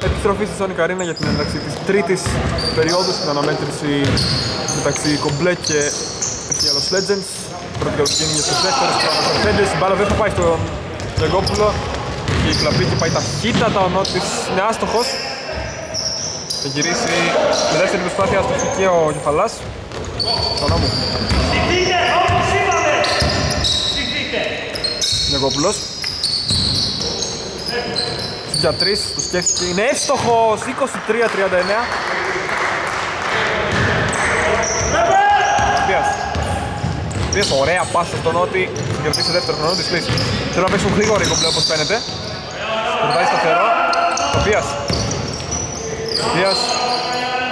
Speaker 1: Επιστροφή στη Sonic Arena για την ένταξη της τρίτης περίοδου στην αναμέτρηση μεταξύ Κομπλέ και Yellow Legends. Πρώτη καλοσύνη για τους δεύτερους παραπέντες. Η μπάλα δεν θα πάει στον Λεγκόπουλο. Και η Κλαπίκη πάει ταχύτατα, ο Νότης είναι άστοχος. Θα γυρίσει με δεύτερη προσπάθεια άστοχη και ο Κεφαλάς. Στον νόμο.
Speaker 2: Στηθείτε, όπως είπαμε. Στηθείτε.
Speaker 1: Λεγκόπουλος. Για τρεις, το σκέφτηκε. Είναι εύστοχος, 23-39. Πίας. Πίας, ωραία πάσα στον Νότι. Κερδίσει δεύτερο χρόνο της λύσης. Θέλω να παίξουν γρήγορα οι κομπλέ όπως φαίνεται. Κερδάει σταθερό. Ο Πίας. Πίας.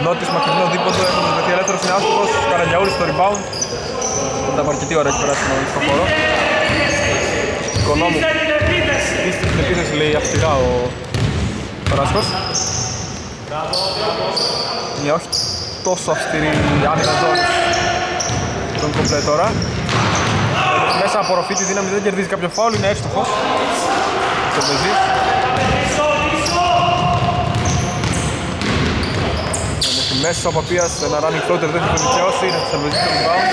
Speaker 1: Νότης μακρινό δίποντο. Έχουν βρεθεί ελεύθερος είναι άστοχος. Καραγιαούρης στο rebound. Τα αρκετή ώρα έχει περάσει στο χώρο. Οικονόμου.
Speaker 2: Στηθείτε την επίθεση.
Speaker 1: Είστε στην επίθεση λέει αυστηρά ο Παράσκος. Μια όχι τόσο αυστηρή άμυνα ζώνης τον κομπλέ τώρα. Μέσα απορροφή τη δύναμη δεν κερδίζει κάποιο φάουλ, είναι εύστοχος. Το παίζει.
Speaker 2: Πίσω, πίσω.
Speaker 1: Μέχρι μέσα ο Παπίας, ένα running floater δεν θα το δικαιώσει, είναι θα το rebound.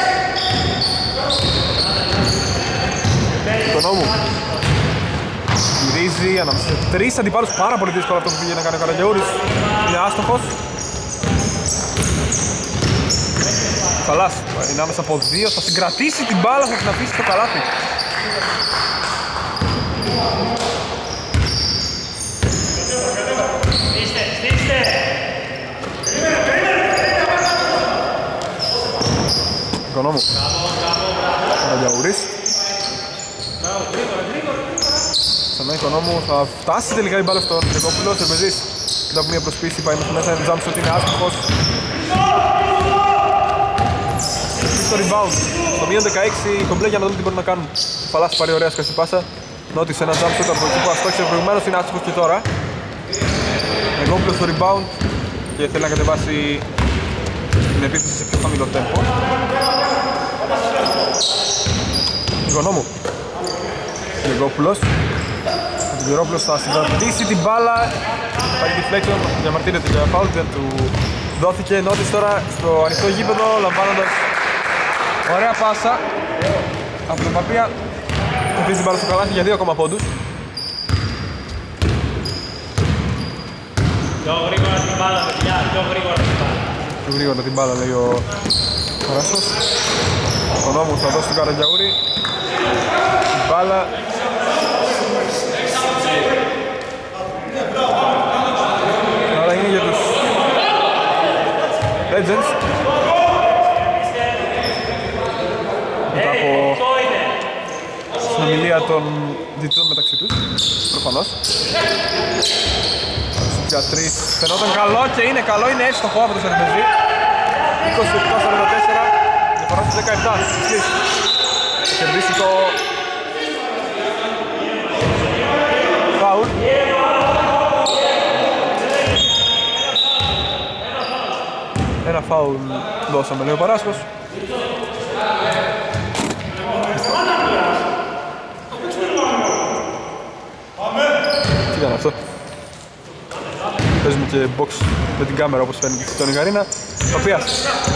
Speaker 1: Οικονόμου. Γυρίζει ανάμεσα σε τρεις αντιπάλους πάρα πολύ δύσκολο αυτό που πήγε να κάνει ο Καραγιαούρης. Είναι άστοχος. Καλάς, είναι άμεσα από δύο, θα συγκρατήσει την μπάλα, θα την αφήσει στο καλάθι.
Speaker 2: Στήστε, στήστε.
Speaker 1: Οικονόμου. Καραγιαούρης. Ξανά οικονόμου θα φτάσει τελικά η μπάλα στον Τρεκόπουλο. Σερβεζής μετά από μια προσπίση πάει μέχρι μέσα. Τζάμπς ότι είναι άστοχος. Στο rebound. Στο μείον 16 κομπλέ για να δούμε τι μπορεί να κάνουν. Παλάς πάρει ωραία σκασή πάσα. Νότης ένα jump shot από εκεί που αστόχησε προηγουμένως είναι άστοχος και τώρα. Τρεκόπουλο στο rebound και θέλει να κατεβάσει την επίθεση σε πιο χαμηλό τέμπο. Οικονόμου. Γεγόπουλος. Ο Γερόπουλος θα συγκρατήσει την μπάλα. Πάει deflection, διαμαρτύρεται για foul, δεν του δόθηκε. Νότης τώρα στο ανοιχτό γήπεδο, λαμβάνοντας ωραία πάσα από τον Παπία. Αφήσει την μπάλα στο καλάθι για δύο ακόμα πόντους.
Speaker 2: Πιο γρήγορα την μπάλα, παιδιά. Πιο γρήγορα την μπάλα.
Speaker 1: Πιο γρήγορα την μπάλα λέει ο Χαράσος. Ο νόμος θα δώσει τον Καραγιαούρη. Την μπάλα. Άρα είναι για τους Legends. Μετά από
Speaker 2: Αυτό είναι.
Speaker 1: συνομιλία των διετητών μεταξύ τους, προφανώς. Για τρεις, φαινόταν καλό και είναι καλό, είναι εύστοχο από το Σερβεζί. 27-44, διαφορά στους 17, στις Θα κερδίσει το φάουλ. Ένα φάουλ δώσαμε, λέει ο Παράσκος. Τι ήταν αυτό. Παίζουμε και box με την κάμερα όπως φαίνεται στην Ιγαρίνα. Η οποία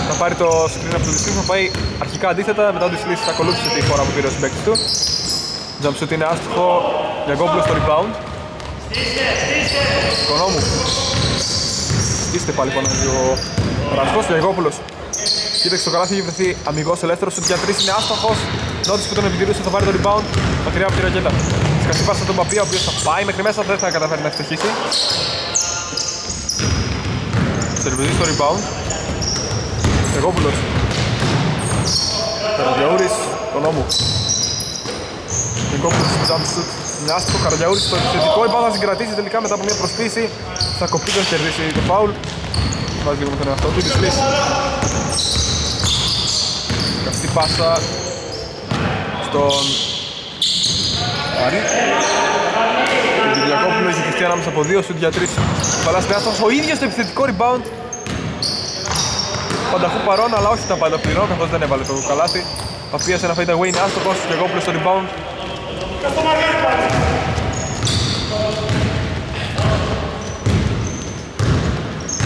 Speaker 1: θα πάρει το screen από το Dislis, θα πάει αρχικά αντίθετα, μετά ο Dislis θα ακολούθησε τη φορά που πήρε ο συμπαίκτης του. Jump shoot είναι άστοχο, Γιαγκόπουλος στο rebound. Οικονόμου. Στήστε πάλι πάνω ο Ρασκός, Διαγόπουλος. Κοίταξε το καλάθι, έχει βρεθεί αμυγός ελεύθερος, στο για τρεις είναι άστοχος. Νότης που τον επιτηρούσε θα πάρει το rebound, μακριά από τη ρακέτα. Σκασί πάσα τον Παπία, ο οποίος θα πάει μέχρι μέσα, δεν θα καταφέρει να ευτυχίσει. Σερβιζή στο rebound. Διαγόπουλος. Καραδιαούρης, τον νόμο. Διαγόπουλος στο jump shoot. Είναι άστοχο, Καραδιαούρης στο επιθετικό, η μπάλα θα συγκρατήσει τελικά μετά από μια προσπίση. Θα κοπεί και θα κερδίσει το foul. Βάζει λίγο με τον εαυτό του, της λύση. Καυτή πάσα στον Άρη. Ο Κυριακόπουλο έχει κρυφτεί ανάμεσα από δύο σουτ για τρεις. Παλάς Πεάστος, ο ίδιος το επιθετικό rebound. Πανταχού παρόν, αλλά όχι τα πάντα πληρών, καθώς δεν έβαλε το καλάθι. Παπίας ένα fade away είναι άστοχος, Κυριακόπουλος στο rebound.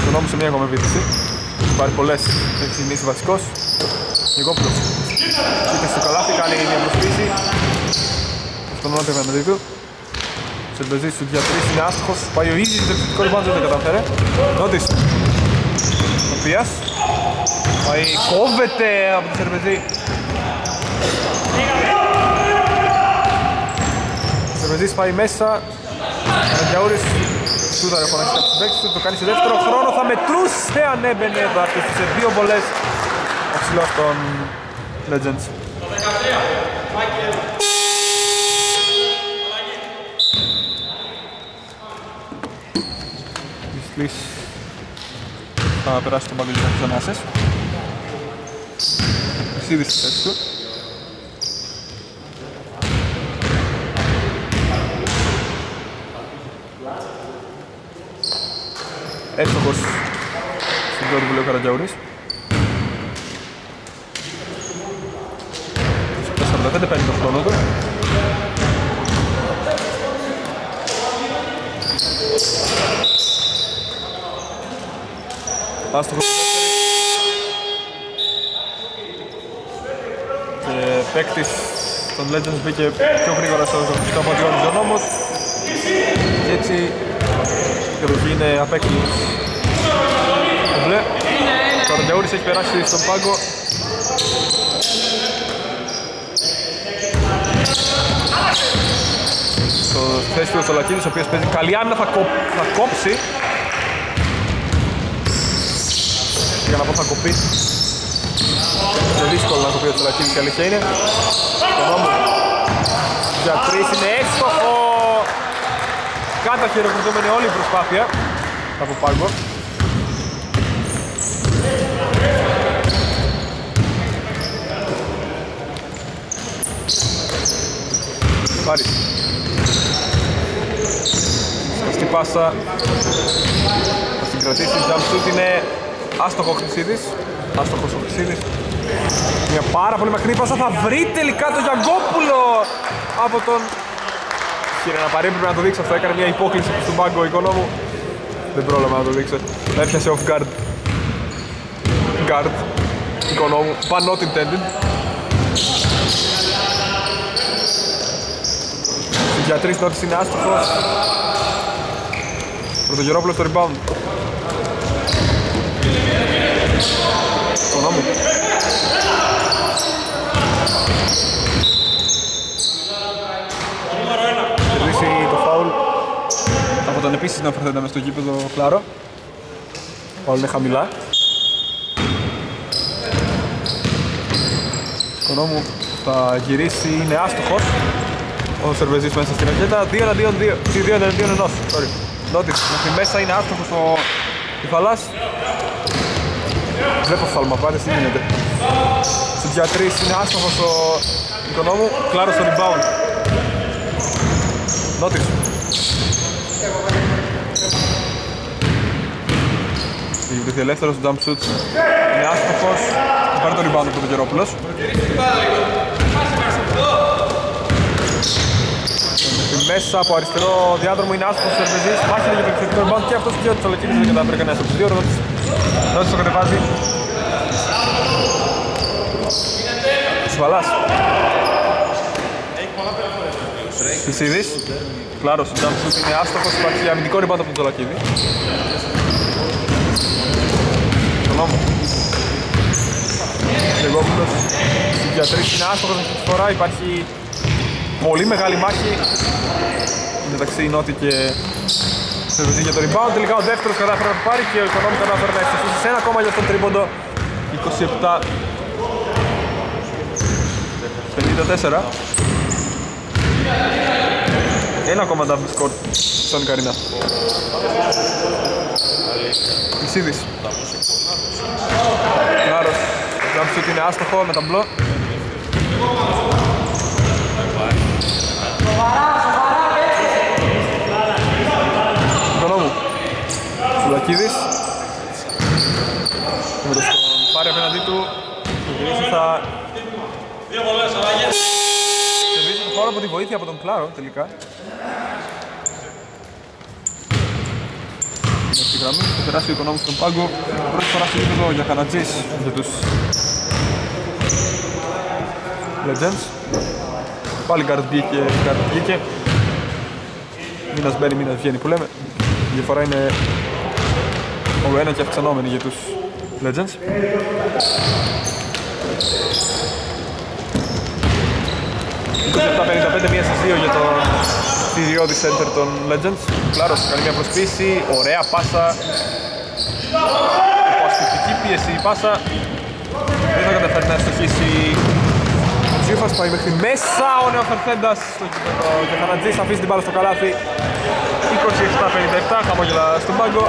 Speaker 1: Τον νόμο σε μια ακόμα επίθεση. Έχει πάρει πολλές, έχει ξεκινήσει βασικός. Γεγόπουλος. Κοίταξε στο καλάθι, κάνει μια προσπίση. Στον νόμο απέναντι του. Σερμπεζής του για τρεις είναι άστοχος. Πάει ο ίδιος το επιθετικό rebound, δεν το καταφέρε. Νότης. Οποίας. Πάει, κόβεται από τη Σερμπεζή. Σερβεζής πάει μέσα. Καραγκιαούρης Σούταρε ο φωνάξει από τους του, το κάνει σε δεύτερο χρόνο, θα μετρούσε αν έμπαινε, θα σε δύο βολές ο ψηλός των Legends. Βυσλής θα περάσει τον παγκόσμιο της Ανάσες. Χρυσίδης στη θέση του. Εύστοχος στην πρώτη που λέει ο Καρατζαούρης. 45 παίρνει το χρόνο του. Άστοχος και παίκτης των Legends μπήκε πιο γρήγορα στο στο από ότι ο νόμος και έτσι η κατοχή είναι απέκλειος το μπλε. Ο Καρδιαούρης έχει περάσει στον πάγκο. Στο θέση του ο Θολακίδης ο οποίος παίζει καλή άμυνα θα, κο... θα κόψει για να πω θα κοπεί. Είναι δύσκολο να κοπεί ο Θολακίδης η αλήθεια είναι. Τον νόμο για τρεις είναι εύστοχο. Κάτα χειροκροτούμενη όλη η προσπάθεια από πάγκο Πάρει. Σκαστή πάσα Θα συγκρατήσει. Jump shoot είναι άστοχο ο Χρυσίδης. Άστοχος ο Χρυσίδης. Μια πάρα πολύ μακρινή πάσα. Θα βρει τελικά το Γιαγκόπουλο από τον Κύριε να παρέμβει πρέπει να το δείξω αυτό, έκανε μια υπόκληση στον πάγκο εικόνο μου Δεν πρόλαβα να το δείξω. Έπιασε off guard. Guard Εικονό μου, but not intended. Για τρεις νότες είναι άστοχος. Πρωτογερόπουλος στο rebound Εικονό μου Κερδίσει το φάουλ. Από τον επίσης να φερθέντα μες στο γήπεδο Κλάρο. Όλα είναι χαμηλά. Οικονόμου θα γυρίσει, είναι άστοχος. Ο Σερβεζής μέσα στην ρακέτα 2 εναντίον 2, 2 εναντίον 1 sorry. Νότης, μέχρι μέσα είναι άστοχος ο Κεφαλάς Βλέπω φαλμαπάτες, τι γίνεται. Στους για 3 είναι άστοχος ο Οικονόμου, Κλάρος στο rebound. Νότης. Έχει βρεθεί ελεύθερος στο jump shoot. Είναι άστοχος. Θα πάρει το rebound από τον Γερόπουλος μέσα από αριστερό διάδρομο είναι άστοχος ο Σερβεζής Μάχεται για το επιθετικό rebound και αυτός και ο Τσολακίνης δεν κατάφερε κανένας από τους δύο Νότης Νότης το κατεβάζει Σουβαλάς Χρυσίδης Κλάρος, ο jump shoot είναι άστοχος, υπάρχει αμυντικό rebound από τον Τσολακίδη. Οικονόμου. Λεγόπουλος Συγκιατρής είναι άστοχος αυτή τη φορά. Υπάρχει πολύ μεγάλη μάχη μεταξύ Νότι και Σερβετή για το rebound. Τελικά ο δεύτερος κατάφερε να το πάρει και ο Οικονόμου κατάφερε να εξασφαλίσει σε ένα ακόμα για τον τρίποντο. 27 54 Ένα ακόμα double score στον Καρίνα. Ισίδης Κλάρος Jump shoot είναι άστοχο με ταμπλό Οικονόμου Σουλακίδης Και με το στον πάρει απέναντί του. Το γυρίσει θα
Speaker 3: Δύο βολές, αλλαγές.
Speaker 1: κερδίσει το χώρο από τη βοήθεια από τον Κλάρο τελικά. Είναι στη γραμμή, θα περάσει ο Οικονόμου στον πάγκο. Πρώτη φορά στο γήπεδο για Κανατζής για τους Legends. Πάλι guard βγήκε, guard βγήκε. Μήνας μπαίνει, μήνας βγαίνει που λέμε. Η διαφορά είναι όλο ένα και αυξανόμενη για τους Legends 27-55, μία στις δύο για το θηριώδη center των Legends. Κλάρος κάνει μια προσποίηση, ωραία πάσα. Υποασφυκτική πίεση η πάσα. Δεν θα καταφέρει να ευστοχίσει ο Τζίφας, πάει μέχρι μέσα ο νεοφερθέντας στο κήπεδο και Θανατζής αφήσει την μπάλα στο καλάθι. 27-57, χαμόγελα στον πάγκο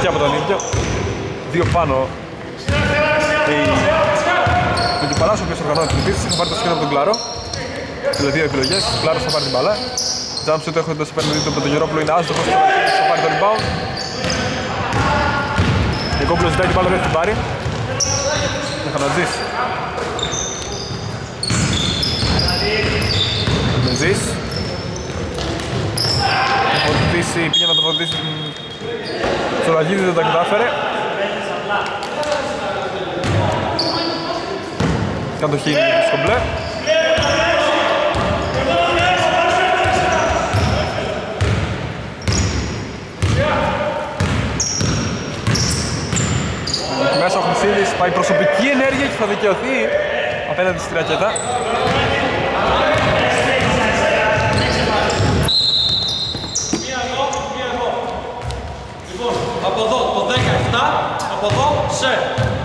Speaker 1: και από τον ίδιο. Δύο πάνω. Ο Κυπαλάς ο οποίος οργανώνει την επίθεση θα πάρει το σχέδιο από τον Κλάρο Δηλαδή δύο επιλογές, ο Κλάρος θα πάρει την μπάλα Jump shoot έχοντας απέναντι του Πρωτογερόπουλο είναι άστοχος θα πάρει το rebound. Ο Κόμπλος ζητάει την μπάλα δεν την πάρει Ο Χανατζής Μεζής Θα φωτίσει, πήγε να το φωτίσει στο Λαγίδη δεν τα κατάφερε Κατοχή είναι στο μπλε. Μέσα ο Χρυσίδης πάει προσωπική ενέργεια και θα δικαιωθεί απέναντι στη ρακέτα.
Speaker 3: Λοιπόν, από εδώ το 17, από εδώ σε.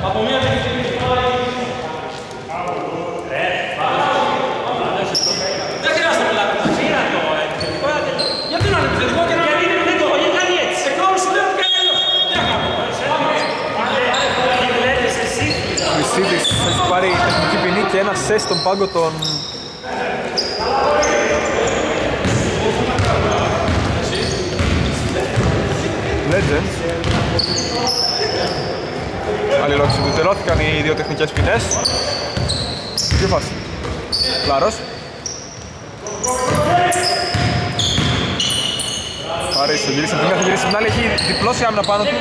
Speaker 3: Από μία διεκδικητή. Δεν χρειάζεται να μιλάτε. Γιατί να είναι επιθετικό και να είναι επιθετικό, γιατί κάνει έτσι. Εκνόμου σου λέω ότι κάνει αλλιώς. Τι να κάνω.
Speaker 1: Χρυσίδης έχει πάρει τεχνική ποινή και ένα σες στον πάγκο των Legends. Αλληλοξυπητερώθηκαν οι δύο τεχνικές ποινές. Τι φάση. Κλάρος. Πάρει στο γυρίσει από τη μία, θα γυρίσει από την άλλη. Έχει διπλώσει άμυνα πάνω του.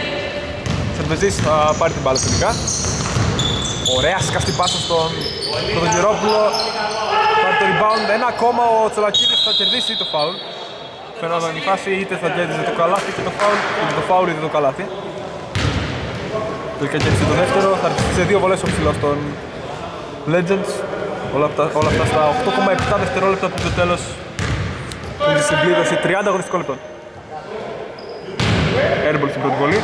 Speaker 1: Σερβεζής θα πάρει την μπάλα τελικά. Ωραία σκαστή πάσα στον Πρωτογερόπουλο. Πάρει το rebound. Ένα ακόμα ο Τσολακίδης θα κερδίσει το foul. Φαινόταν η φάση είτε θα κέρδιζε το καλάθι και το foul, είτε το foul είτε το καλάθι. Τελικά κέρδισε το δεύτερο. Θα αρχίσει σε δύο βολές ο ψηλός των Legends. Όλα αυτά, όλα αυτά στα 8,7 δευτερόλεπτα από το τέλος είναι τη συμπλήρωση 30 αγωνιστικών λεπτών. Airball στην πρώτη βολή.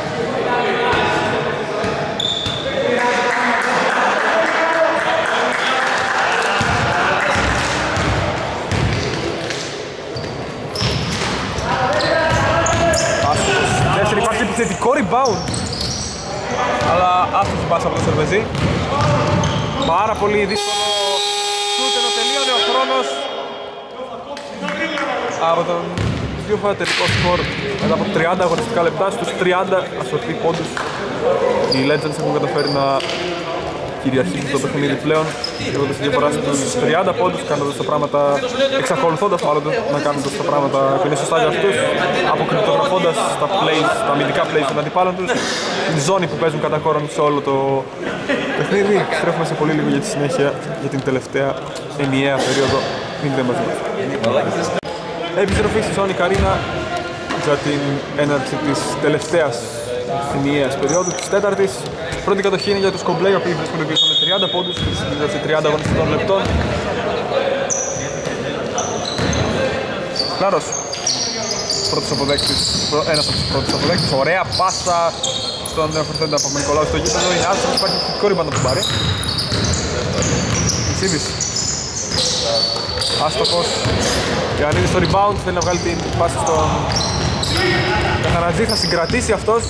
Speaker 1: Άστοχος. Δεύτερη υπάρχει επιθετικό rebound. Αλλά άστοχη πάσα από το Σερβεζή. Πάρα πολύ δύσκολο. Σούτ ενώ τελείωνε ο χρόνος. Από τον Γιούφα τελικό σκορ μετά από 30 αγωνιστικά λεπτά στους 30 ασορτή πόντους. Οι Legends έχουν καταφέρει να κυριαρχήσουν το παιχνίδι πλέον έχοντας τη διαφορά στους 30 πόντους κάνοντας τα πράγματα εξακολουθώντας μάλλον να κάνουν τα πράγματα που είναι σωστά για αυτούς αποκρυπτογραφώντας τα plays, τα αμυντικά plays των αντιπάλων τους την ζώνη που παίζουν κατά κόρον σε όλο το παιχνίδι. Στρέφουμε σε πολύ λίγο για τη συνέχεια για την τελευταία ενιαία περίοδο. Μείνετε μαζί μας. Επιστροφή στη ζώνη Καρίνα για την έναρξη της τελευταίας στιγμιαίας περίοδου της τέταρτης. Πρώτη κατοχή είναι για τους κομπλέ, οι οποίοι βρίσκονται πίσω με 30 πόντους σε 30 αγωνιστικών λεπτών. Κλάρος, πρώτος αποδέκτης, πρω- ένας από τους πρώτους αποδέκτης. Ωραία πάσα στον φορθέντα από Νικολάου στο γήπεδο. Είναι άστρος, υπάρχει θετικό ρίμπαντο που πάρει. Σίδης. Άστοχος. Ιωαννίδης στο rebound, θέλει να βγάλει την πάση στον Καθανατζή, θα συγκρατήσει αυτός.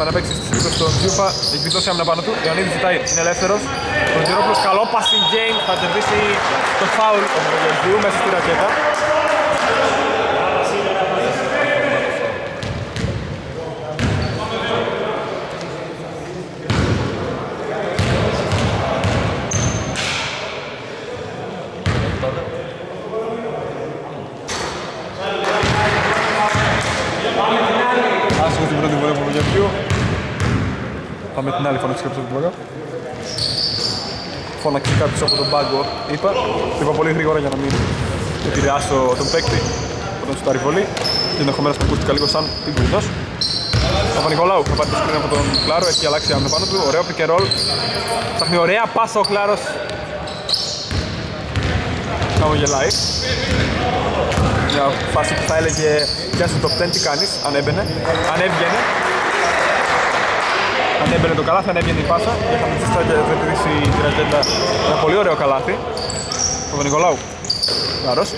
Speaker 1: Θα να παίξει στις τρίπες στον Τζιούφα, έχει δώσει άμυνα πάνω του. Ιωαννίδης ζητάει, είναι ελεύθερος. Τον Γερόπουλος, καλό passing game, θα κερδίσει το foul του Γεωργίου μέσα στη ρακέτα. Άσχος την πρώτη βολή από Γεωργίου. Πάμε την άλλη φωνή από τον Μπλόγα. Φώναξε κάποιος από τον πάγκο, είπα. Το είπα πολύ γρήγορα για να μην επηρεάσω τον παίκτη όταν σου τάρει βολή. Και ενδεχομένως να ακούστηκα λίγο σαν πίγκουρδος. Παπα-Νικολάου θα πάρει το screen από τον Κλάρο, έχει αλλάξει άμυνα πάνω του. Ωραίο pick and roll. Ψάχνει ωραία πάσα ο Κλάρος. Χαμογελάει. Μια φάση που θα έλεγε για στο top 10 τι κάνεις, αν έμπαινε, αν έβγαινε. Αν έμπαινε το καλάθι, αν έβγαινε η πάσα. Και είχαμε τη στάκια να κερδίσει τη ρακέτα ένα πολύ ωραίο καλάθι. Ο Νικολάου. Λάρος.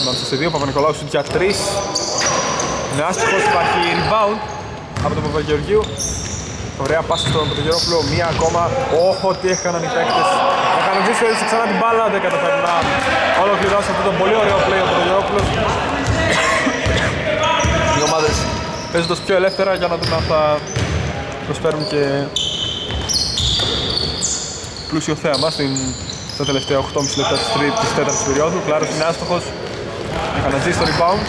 Speaker 1: Ανάμεσα σε δύο, Παπα-Νικολάου σου για τρεις. Είναι άστοχος, υπάρχει rebound από τον Παπαγεωργίου. Ωραία πάσα στον Πρωτογερόπουλο, μία ακόμα. Όχο, τι έκαναν οι παίκτες. Να κανονίσει έτσι ξανά την μπάλα, δεν καταφέρει να ολοκληρώσει αυτό το πολύ ωραίο play ο Πρωτογερόπουλος. Οι ομάδες παίζοντας πιο ελεύθερα για να δούμε αν θα προσφέρουν και πλούσιο θέαμα στην, στα τελευταία 8,5 λεπτά της, τρί- της τέταρτης περίοδου. Κλάρος είναι άστοχος, Μηχανατζής στο rebound.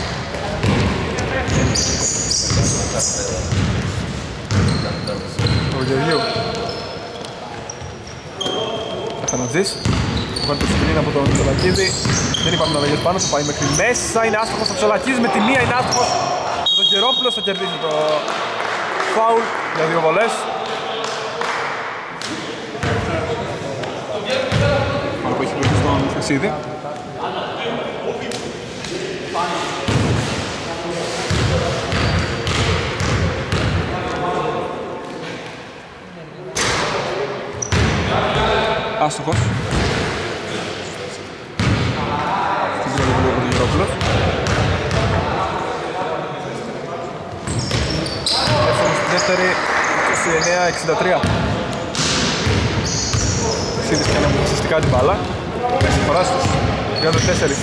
Speaker 1: Ο Γεωργίου. Αθανατζής. Πάρει το σκριν από τον Τσολακίδη. Δεν είπαμε να λέγες πάνω, θα πάει μέχρι μέσα. Είναι άστοχος ο Τσολακίδης με τη μία είναι άστοχος. Με τον Γερόπουλος θα κερδίσει το φάουλ για δύο βολές. Πάνω που έχει μπροστά στον Χρυσίδη. Άστοχος. Στην πρώτη βολή από τον Γερόπουλος. Δεύτερος στη δεύτερη, 29-63. Σίδης κάνει αποφασιστικά την μπάλα. Έξι φορά στους 34.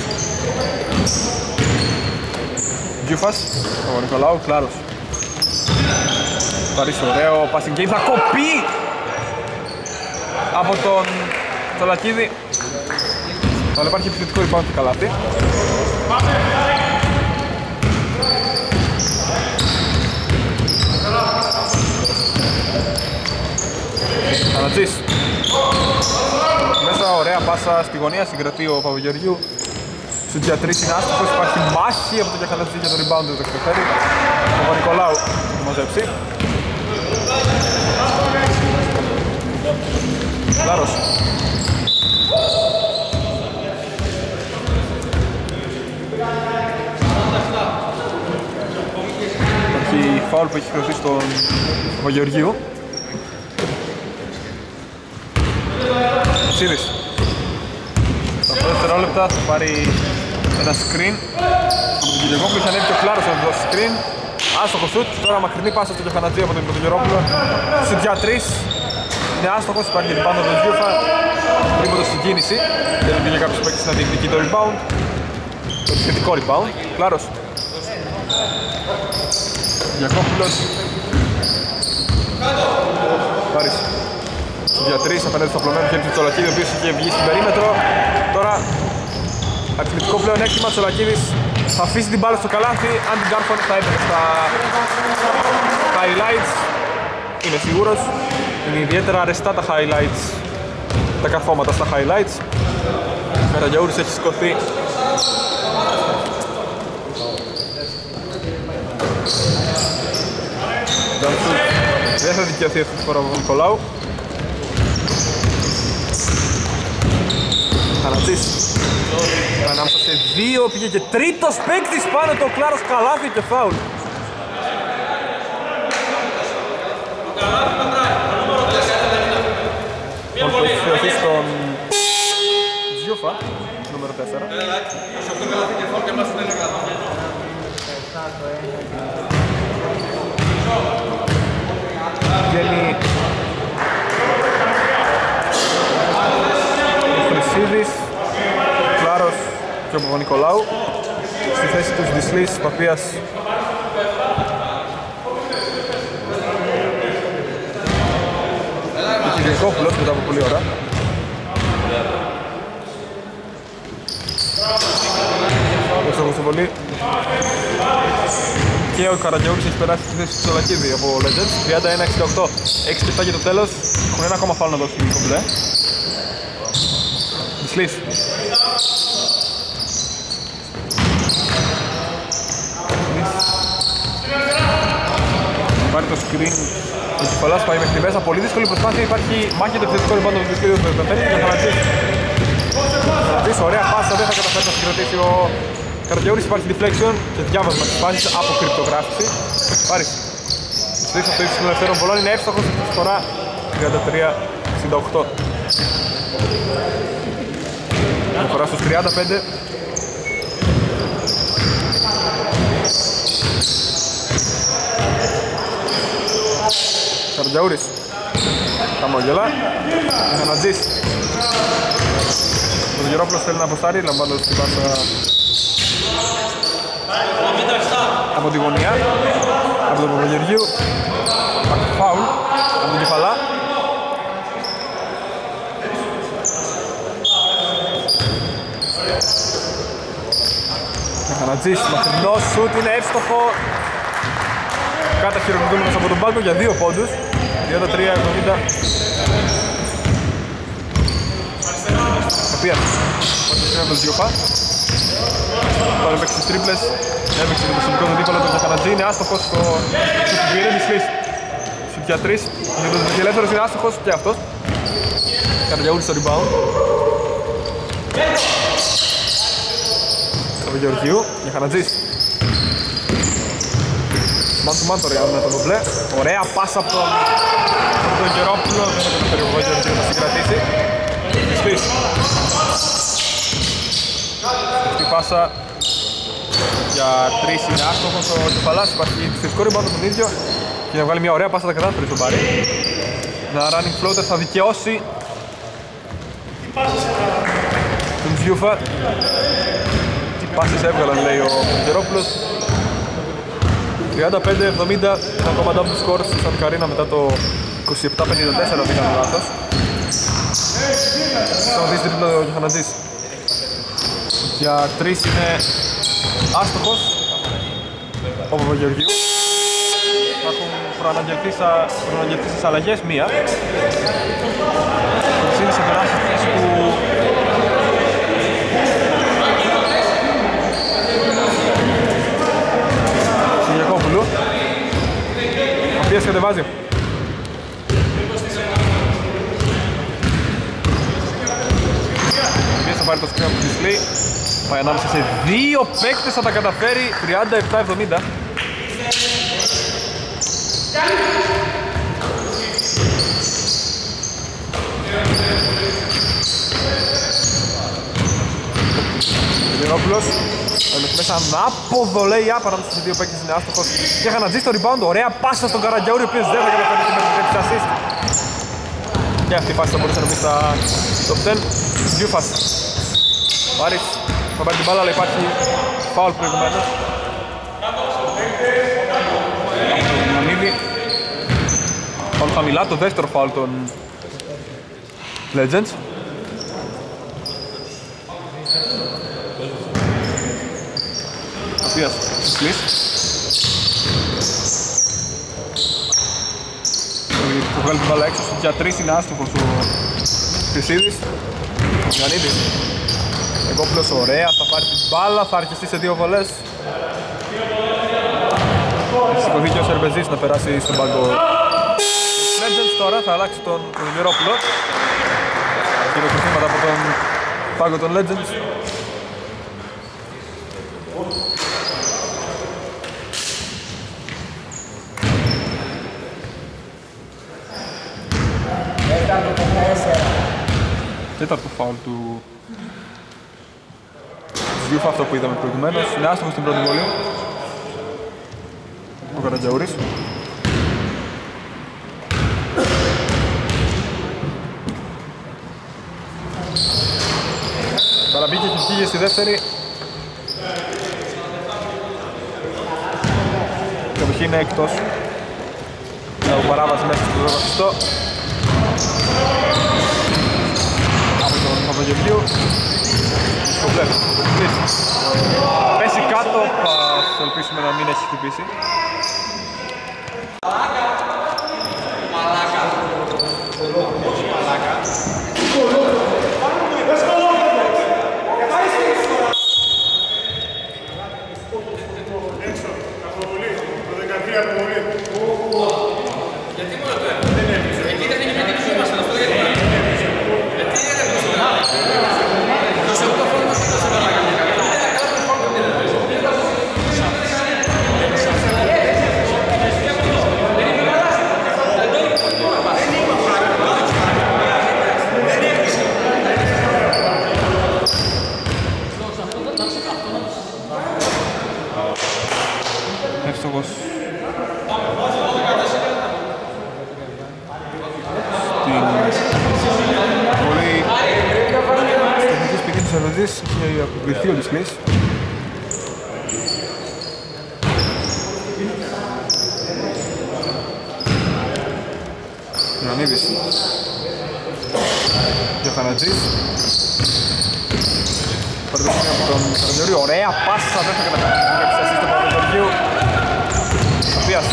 Speaker 1: Τζιούφας, ο Νικολάου, Κλάρος. Πάρεις ωραίο passing game, θα κοπεί από τον Τσολακίδη. Αλλά υπάρχει επιθετικό rebound και καλάθι. Θανατζής. Μέσα ωραία πάσα στη γωνία, συγκρατεί ο Παπαγεωργίου. Σου για τρεις είναι άστοχος, υπάρχει μάχη από τον Κιαχανατζή για το rebound, δεν το καταφέρει. Ο Παπα-Νικολάου θα μαζέψει. Λάρος. Υπάρχει φάουλ που έχει χρεωθεί στον Παπαγεωργίου. Βασίλης. Τα πρώτα δευτερόλεπτα θα πάρει ένα screen. Από τον Κυλιακόπουλο θα ανέβει και ο Κλάρος να δώσει screen. Άστοχος σουτ, τώρα μακρινή πάσα στο Γιωχανατζή από τον Κυλιακόπουλο. Στην πια 3. Είναι άστοχος, υπάρχει και πάνω από τον Γιούφα. Τρίποντο στην κίνηση. Και δεν πήγε κάποιος παίκτης να διεκδικεί το rebound. Το επιθετικό rebound. Κλάρος. Γιακόπουλος. Πάρεις. 2-3 απέναντι στο απλωμένο χέρι του Τσολακίδης, ο είχε βγει στην περίμετρο. Τώρα, αριθμητικό πλέον έκτημα, Τσολακίδης θα αφήσει την μπάλα στο καλάθι, αν την Γκάρφον θα έπαιρνε στα, highlights, είμαι σίγουρος, Είναι ιδιαίτερα αρεστά τα highlights, τα καθώματα στα highlights. Ο Καραγιαούρης έχει σηκωθεί Δεν θα δικαιωθεί αυτή τη φορά από Νικολάου. Χαρατζής. Ανάμεσα σε δύο πήγε και τρίτος παίκτης πάνω το Κλάρος Καλάθι και φάουλ. Λοιπόν, έχει θεωθεί στον Τζιούφα, νούμερο 4. Βγαίνει ο Χρυσίδης, ο Κλάρος και ο Παπα-Νικολάου. Στη θέση τους Δυσλής, Παπίας και Κυριακόπουλος μετά από πολλή ώρα. Εύστοχο στη βολή. Και ο Καραγιώγης έχει περάσει στη θέση του Σολακίδη από Legends. 31-68. 6 για το τέλος. Έχουν ένα ακόμα φάουλ να δώσουν οι κομπλέ. Μισλής. Το screen ο Κεφαλάς πάει μέχρι μέσα. Πολύ δύσκολη προσπάθεια. Υπάρχει μάχη το επιθετικό ριμπάντο του Δυσκύριου του Πεφέρη και θα Φανατζής, ωραία πάσα, δεν θα καταφέρει να συγκρατήσει ο Καρδιαούρης. Υπάρχει deflection και διάβασμα της φάσης από κρυπτογράφηση. Πάρεις. Στρίξα το ύψος των ελευθέρων πολλών είναι εύστοχος αυτή τη φορά 33-68. Φορά στους 35. Καρδιαούρης. Χαμογελά. Χανατζής. Ο Γερόπουλος θέλει να αποστάρει, λαμβάνοντας την πάσα από τη γωνία. Από τον Παπαγεργίου. Υπάρχει φάουλ από τον Κεφαλά. Χανατζής, μακρινός σούτ, είναι εύστοχο. Κάτα χειροκροτούμενος από τον πάγκο για δύο πόντους. 33-70. Σοφία. Πότε από τον Τζιοφά. Τώρα έπαιξε τις τρίπλες. Έπαιξε το προσωπικό του δίπολο του Τζαχανατζή. Είναι άστοχος στο Σουτουβίρε της Λύσης. Σουτ για τρεις. Για τον ελεύθερος είναι άστοχος και αυτός. Καρδιαούλη στο rebound. Από Γεωργίου. Για Χανατζής. Man to man το Real με τον Μπομπλέ. Ωραία πάσα από τον, από τον Γερόπουλο. Δεν θα καταφέρει ο Γεωργίου να συγκρατήσει. Σφίς. Αυτή η πάσα για τρεις είναι άστοχος ο Κεφαλάς. Υπάρχει θετικό ριμπάντο τον ίδιο. Και να βγάλει μια ωραία πάσα τα κατάφερε στον Μπάρι. Ένα running floater θα δικαιώσει τον Ζιούφα. Τι πάσες έβγαλαν λέει ο Γερόπουλος. 35-70 ένα ακόμα double score στη Σαν Καρίνα μετά το 27-54 δεν ήταν λάθος. Θα δεις τρίπλα ο Γιωχανατζής. Για τρεις είναι άστοχος ο Παπαγεωργίου. Θα έχουν προαναγγελθεί στα- προαναγγελθεί στις αλλαγές μία. Ο Ξύνης θα περάσει στη θέση του Κυριακόπουλου. Ο οποίος κατεβάζει. Ο οποίος θα πάρει το screen από τη display. Πάει ανάμεσα σε δύο παίκτες θα τα καταφέρει 37-70. Κυριακόπουλος. Μέχρι μέσα ανάποδο λέει άπα ανάμεσα σε δύο παίκτες είναι άστοχος. Και Χανατζής στο rebound. Ωραία πάσα στον Καραγκιαούρη ο οποίος δεν θα καταφέρει την επιτρέψη assist. Και αυτή η πάση θα μπορούσε να μπει στα top 10. Γιούφας. Πάρης. Θα πάρει την μπάλα αλλά υπάρχει φάουλ προηγουμένως. Από τον Μανίδη. Φάουλ χαμηλά, το δεύτερο φάουλ των Legends. Απίας Σλής. Το βγάλει την μπάλα έξω, για τρεις είναι άστοχος ο Χρυσίδης. Γιαννίδης. Εγκόπουλος ωραία, θα πάρει την μπάλα, θα αρχιστεί σε δύο βολές. Έχει σηκωθεί και ο Σερβεζής να περάσει στον πάγκο. Legends τώρα θα αλλάξει τον Δημηρόπουλο. Χειροκροτήματα από τον πάγκο των Legends. Τέταρτο φάουλ του Ζιούφα αυτό που είδαμε προηγουμένως. Είναι άστοχος στην πρώτη βολή. Ο Καρατζαούρης. Παραμπήκε και πήγε στη δεύτερη. Κατοχή είναι εκτός. Από παράβαση μέσα στο δρόμο Από τον Παπαγεωργίου. Στο βλέπω. Πέσει κάτω, θα ελπίσουμε να μην έχεις χτυπήσει. Εύστοχος. Στην πολύ τεχνική σπίτι του Σαρβατζής έχει αποκριθεί ο Λυσλής. Ιωαννίδης. Γιωχανατζής. Παραδοσία από τον Καρδιορίου. Ωραία πάσα, δεν θα καταφέρει να εξασίσει τον Παπαδοργίου. Παπίας.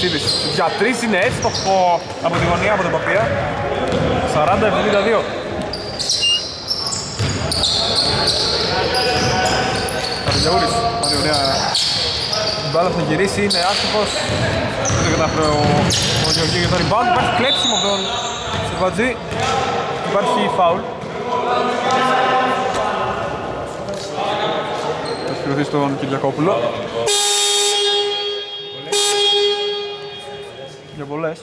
Speaker 1: Σίδης. Για τρεις είναι έστοχο από τη γωνία από τον Παπία. 40-72. Καρδιαούρης. Πάρει ωραία την μπάλα θα γυρίσει, είναι άστοχος. Δεν κατάφερε ο, ο Γεωργίου για το rebound. Υπάρχει κλέψιμο από τον Σερβατζή. Υπάρχει φάουλ. Θα σκληρωθεί στον Κυριακόπουλο. Για πολλές.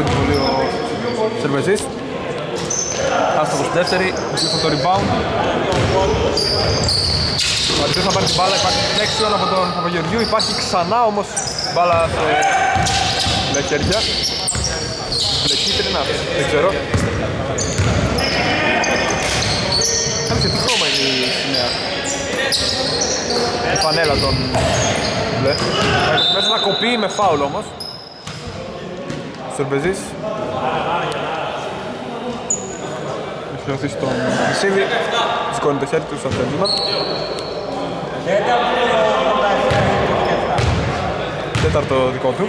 Speaker 1: Εύστοχο την πρώτη βολή ο Σερβεζής. Άστοχος στη δεύτερη, γλύφω το rebound. Ο Αντρέας θα πάρει την μπάλα, υπάρχει connection από τον Παπαγεωργίου, υπάρχει ξανά όμως μπάλα σε μπλε χέρια. Μπλε κίτρινα, δεν ξέρω. Κάτσε τι χρώμα είναι η σημαία; Η φανέλα των μπλε. Μέσα να κοπεί με φάουλ όμως. Σερβεζής. Έχει οθεί στον Μισίδη. Σηκώνει το χέρι του σαν θέλημα. Τέταρτο δικό του.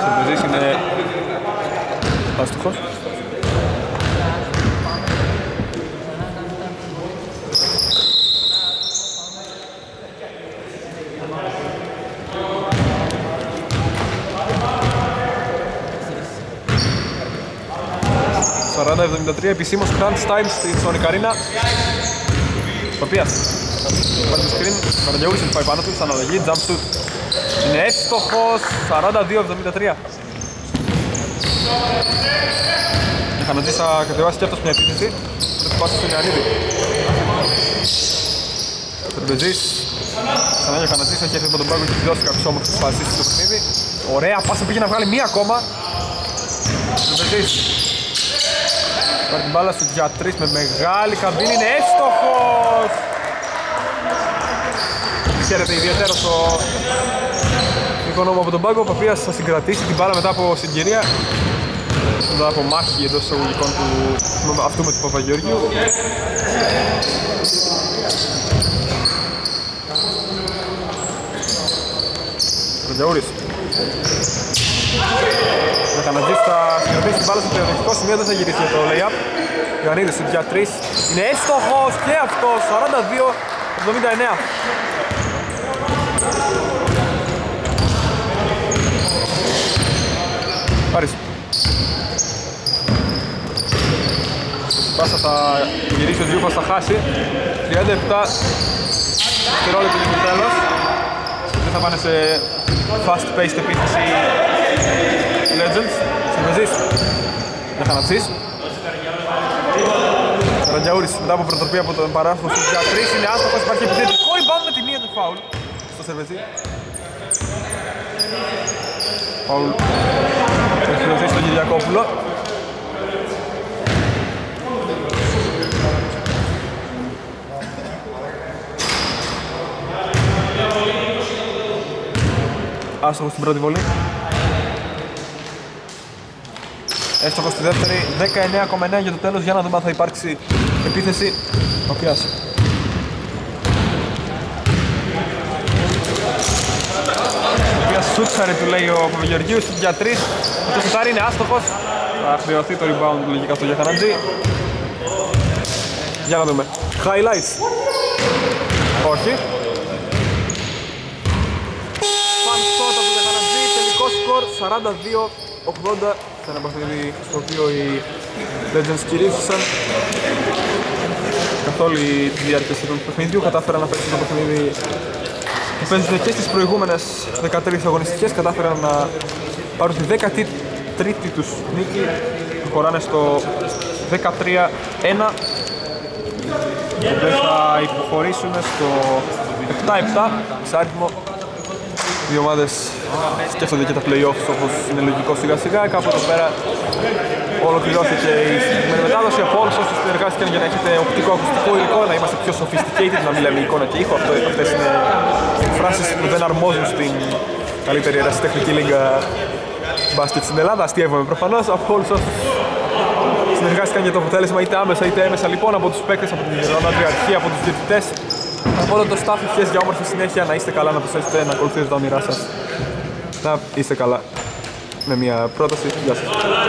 Speaker 1: Σερβεζής είναι άστοχος. Σαράντα 73 επισήμως crunch time στην Sonic Arena. Παπίας. Πάρει το screen, Καραγιαούρης έχει πάει πάνω του, σαν αναλογή, jump shoot. Είναι εύστοχος, 42-73. Ο Χανατζής θα κατεβάσει και αυτός μια επίθεση. Θα πάσει στον Ιωαννίδη. Τερμπεζής. Ξανά ο Χανατζής έχει έρθει από τον πάγκο και έχει δώσει κάποιες όμορφες φάσεις στο παιχνίδι. Ωραία πάσα πήγε να βγάλει μία ακόμα. Τερμπεζής. Πάρει την μπάλα σου για τρεις με μεγάλη καμπίνη, είναι εύστοχος! Χαίρεται ιδιαίτερα στο οικονόμο από τον πάγκο, ο Παπίας θα συγκρατήσει την μπάλα μετά από συγκυρία. Μετά από μάχη εντός εισαγωγικών του με αυτού με του Παπαγεωργίου Ροντιαούρης Μεχανατζής θα συγκρατήσει την μπάλα στο περιοδευτικό σημείο, δεν θα γυρίσει για το lay-up Ιωαννίδης για 3 Είναι έστοχος και αυτός, 42-79 Πάρεις. Πάσα θα γυρίσει ο Τζιούφας, θα χάσει. 37 δευτερόλεπτα για το τέλος. Δεν θα πάνε σε fast paced επίθεση οι Legends. Συνδεζής. Δεν θα ναψείς. Ραντιαούρης μετά από προτροπή από τον παράθυρο στους για 3 είναι άστοχος, υπάρχει επιθετικό rebound με τη μία του φάουλ στο Σερβεζί. Φάουλ έχει δοθεί στον Κυριακόπουλο. Άστοχος στην πρώτη βολή. Έστοχος στη δεύτερη, 19,9 για το τέλος, για να δούμε αν θα υπάρξει επίθεση. Ο Πιάς. οποία σούτσαρε του λέει ο Παπαγεωργίου στην για 3 το σουτάρι είναι άστοχος. Θα χρειωθεί το rebound λογικά στο Γιαχανατζή για να δούμε. Highlights. Όχι Φαν shot από τον Γιαχανατζή τελικό σκορ 42-80 σε ένα παιχνίδι στο οποίο οι Legends κυρίσαν καθ' όλη τη διάρκεια του παιχνιδιού. Κατάφεραν να παίξουν το παιχνίδι που παίζουν και στις προηγούμενες 13 αγωνιστικές. Κατάφεραν να πάρουν τη 13η τους νίκη. Χωράνε στο 13-1 δεν θα υποχωρήσουν στο 7-7 εξάριθμο οι ομάδες σκέφτονται και τα play-offs όπως είναι λογικό σιγά σιγά. Κάπου εδώ πέρα ολοκληρώθηκε η συγκεκριμένη μετάδοση. Από όλους όσους συνεργάστηκαν για να έχετε οπτικό ακουστικό υλικό να είμαστε πιο sophisticated, να μιλάμε εικόνα και ήχο. Αυτό, αυτές είναι φράσεις που δεν αρμόζουν στην καλύτερη ερασιτεχνική λίγα μπάσκετ στην Ελλάδα. Αστείευαμε προφανώς. Από όλους όσους συνεργάστηκαν για το αποτέλεσμα είτε άμεσα είτε έμεσα. Λοιπόν από τους παίκτες, από την Ρωμαντριαρχή, από τους διαιτητές από όλο το staff ευχές για όμορφη συνέχεια να είστε καλά, να προσθέσετε, να ακολουθήσετε τα όνειρά σας να είστε καλά με μια πρόταση. Γεια σας.